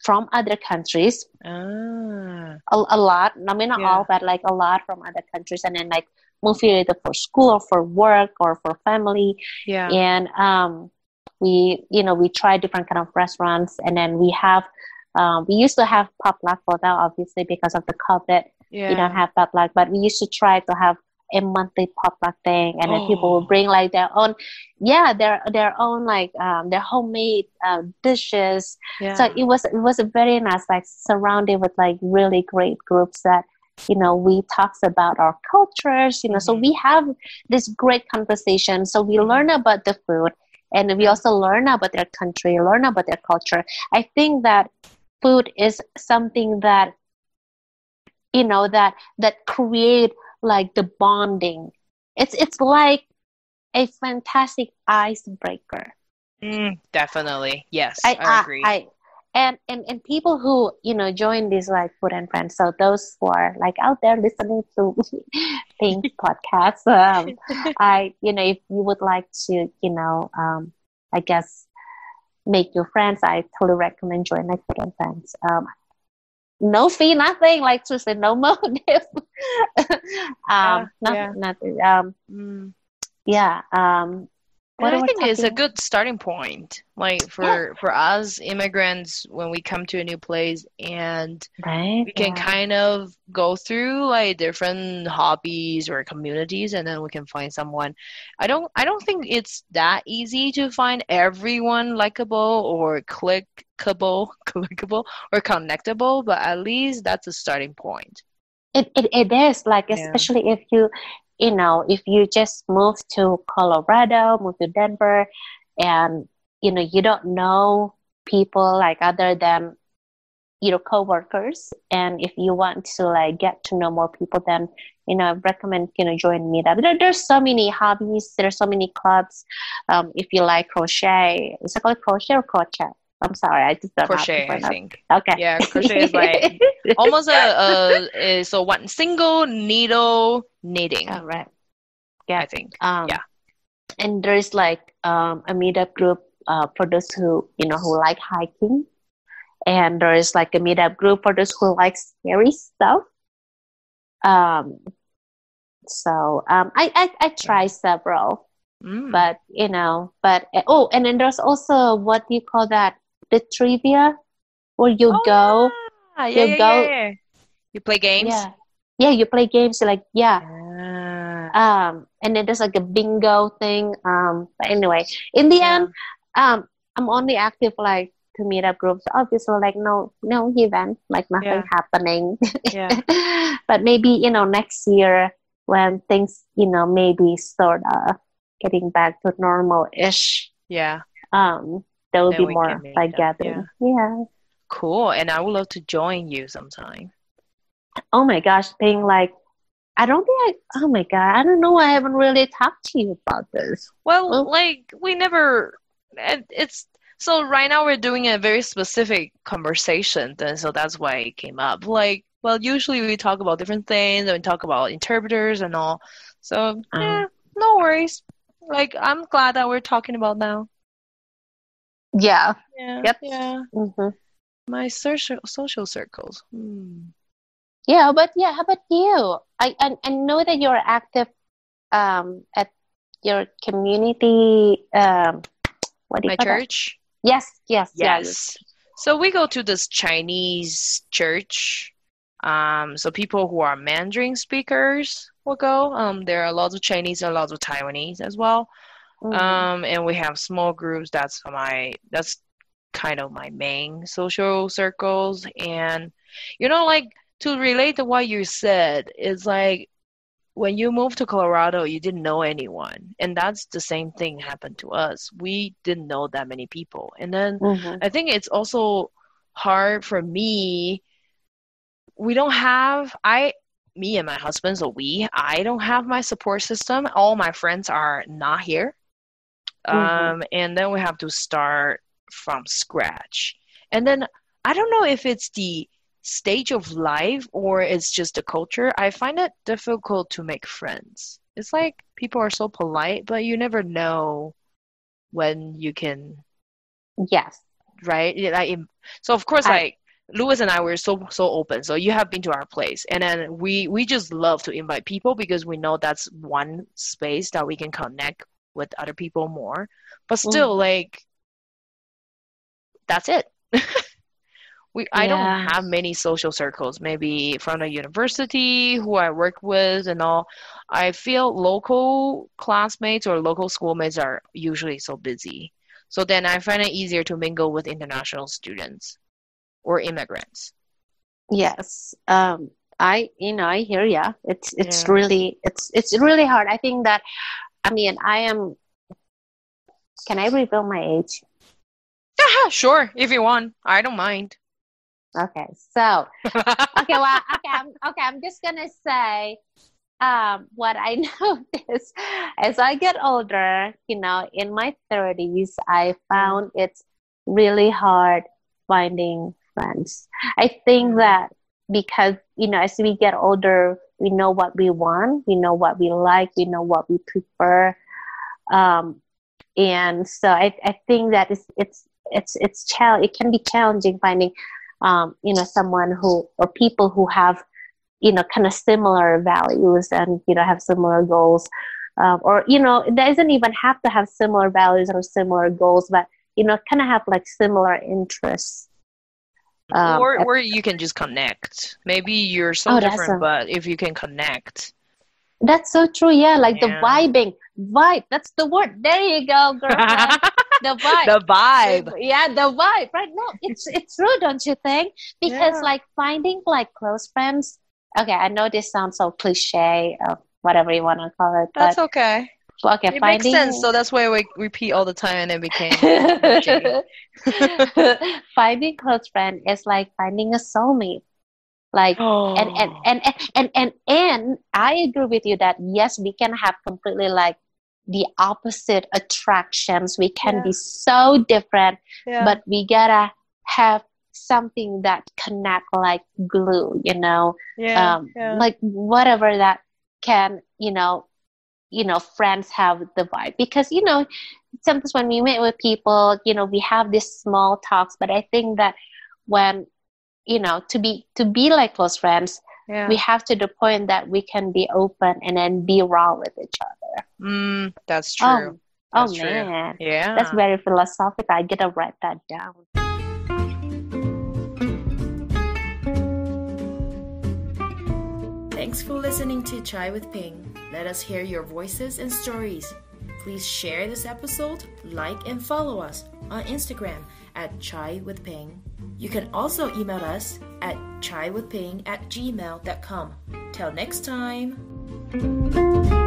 from other countries Ah. a, a lot i mean not Yeah. all but like a lot from other countries and then like move here either for school or for work or for family Yeah. and um, we you know we try different kind of restaurants and then we have um, we used to have potluck for now obviously because of the covid Yeah. we don't have potluck but we used to try to have a monthly potluck thing and then people Oh. would bring like their own yeah their their own like um, their homemade uh, dishes yeah. so it was it was a very nice like surrounded with like really great groups that you know we talks about our cultures you know so Mhm. we have this great conversation so we learn about the food and we also learn about their country learn about their culture i think that food is something that you know that that create like the bonding it's it's like a fantastic icebreaker Mm, definitely. Yes. I, I, agree. I and, and and people who you know join these like food and friends. So those who are like out there listening to things podcasts, um, I you know if you would like to you know um, I guess make your friends, I totally recommend join like food and friends. Um, no fee, nothing. Like seriously, no motive. um, nothing, yeah. nothing. Um, Mm. yeah. Um, And what I are we think it's a good starting point. Like for for us immigrants when we come to a new place and right. we can yeah. kind of go through like different hobbies or communities and then we can find someone i don't i don't think it's that easy to find everyone likable or clickable clickable or connectable but at least that's a starting point It, it, it is like Yeah. especially if you you know if you just move to Colorado, move to Denver, and you know you don't know people like other than you know coworkers, and if you want to like get to know more people, then you know I recommend you know join meetup. There, there's so many hobbies. There's so many clubs. Um, if you like crochet, is it called crochet or crochet? I'm sorry, I just don't know how to crochet i think Okay. yeah crochet is like almost a, a a one single needle knitting All right. Yeah, I think Um, Yeah. And there's like um, a meetup group uh, for those who you know who like hiking, and there is like a meetup group for those who like scary stuff. Um, so um, I I I try several, Mm. but you know, but oh, and then there's also what do you call that? The trivia, where you Oh, go, yeah, you yeah, go- yeah, you play games? Yeah, yeah, you play games like yeah, Ah. um and then there's like a bingo thing um but anyway in the end um i'm only active like to meet up groups obviously like no no event like nothing happening. Yeah. But maybe you know next year when things you know maybe sort of getting back to normal ish yeah. um there will Then be more like gathering. Yeah. Cool. And i would love to join you sometime. Oh my gosh being like i don't think i oh my god i don't know i haven't really talked to you about this. Well Well- like we never and it's so right now we're doing a very specific conversation and so that's why it came up. Like well usually we talk about different things and we talk about interpreters and all. So uh-huh. yeah no worries. Like i'm glad that we're talking about now yeah yeah Yep. yeah hmm my social social circles hmm. Yeah, but yeah, how about you? I, I I know that you're active um at your community um what do you my call that? church Yes, yes, Yes. So we go to this Chinese church. Um, so people who are Mandarin speakers will go. Um, there are lots of Chinese and lots of Taiwanese as well. Mhm. Um, and we have small groups. That's my that's kind of my main social circles. And, you know, like to relate to what you said, it's like when you moved to Colorado, you didn't know anyone. And that's the same thing happened to us. We didn't know that many people. And then mm-hmm. I think it's also hard for me. We don't have, I, me and my husband, so we, I don't have my support system. All my friends are not here. Mm-hmm. Um, and then we have to start from scratch. And then I don't know if it's the stage of life or it's just the culture. I find it difficult to make friends. It's like people are so polite, but you never know when you can. Yes. Right. So of course, I, like Lewis and I were so so open. So you have been to our place, and then we we just love to invite people because we know that's one space that we can connect with other people more. But still, mm. like that's it. we I don't have many social circles. Maybe from the university who I work with and all. I feel local classmates or local schoolmates are usually so busy. So then I find it easier to mingle with international students or immigrants. Yes. Um I you know I hear ya. It's it's yeah. really it's it's really hard. I think that I mean I am can I reveal my age? Yeah, sure, if you want. I don't mind. Okay, so okay, well, okay, I'm, okay. I'm just gonna say um, what I noticed as I get older. You know, in my 30s, I found it's really hard finding friends. I think mm-hmm. that because you know, as we get older, we know what we want, we know what we like, we know what we prefer. Um, and so I, I think that it's it's it's it's chal- it can be challenging finding um, you know someone who or people who have you know kind of similar values and you know have similar goals um, or you know it doesn't even have to have similar values or similar goals but you know kind of have like similar interests um, or or you can just connect. Maybe you're so oh, different a, but if you can connect. That's so true. Yeah like yeah. the vibing. Vibe that's the word. There you go girl. The vibe. The vibe. Yeah the vibe. Right. No it's it's true don't you think? Because yeah. like finding like close friends. Okay i know this sounds so cliche or whatever you want to call it that's okay okay it finding... makes sense so that's why we repeat all the time and then it became finding close friend is like finding a soulmate like oh. and, and, and and and and and i agree with you that yes we can have completely like the opposite attractions we can yeah. be so different yeah. but we gotta have something that connect like glue you know yeah, um, yeah. like whatever that can you know you know friends have the vibe. Because you know sometimes when we meet with people you know we have these small talks but i think that when you know to be to be like close friends yeah. we have to the point that we can be open and then be raw with each other. Mm, that's true. oh, that's oh true. man. Yeah. that's very philosophical. I gotta write that down. Thanks for listening to chai with ping let us hear your voices and stories please share this episode like and follow us on instagram at chai with ping you can also email us at chaiwithping at gmail.com. Till next time.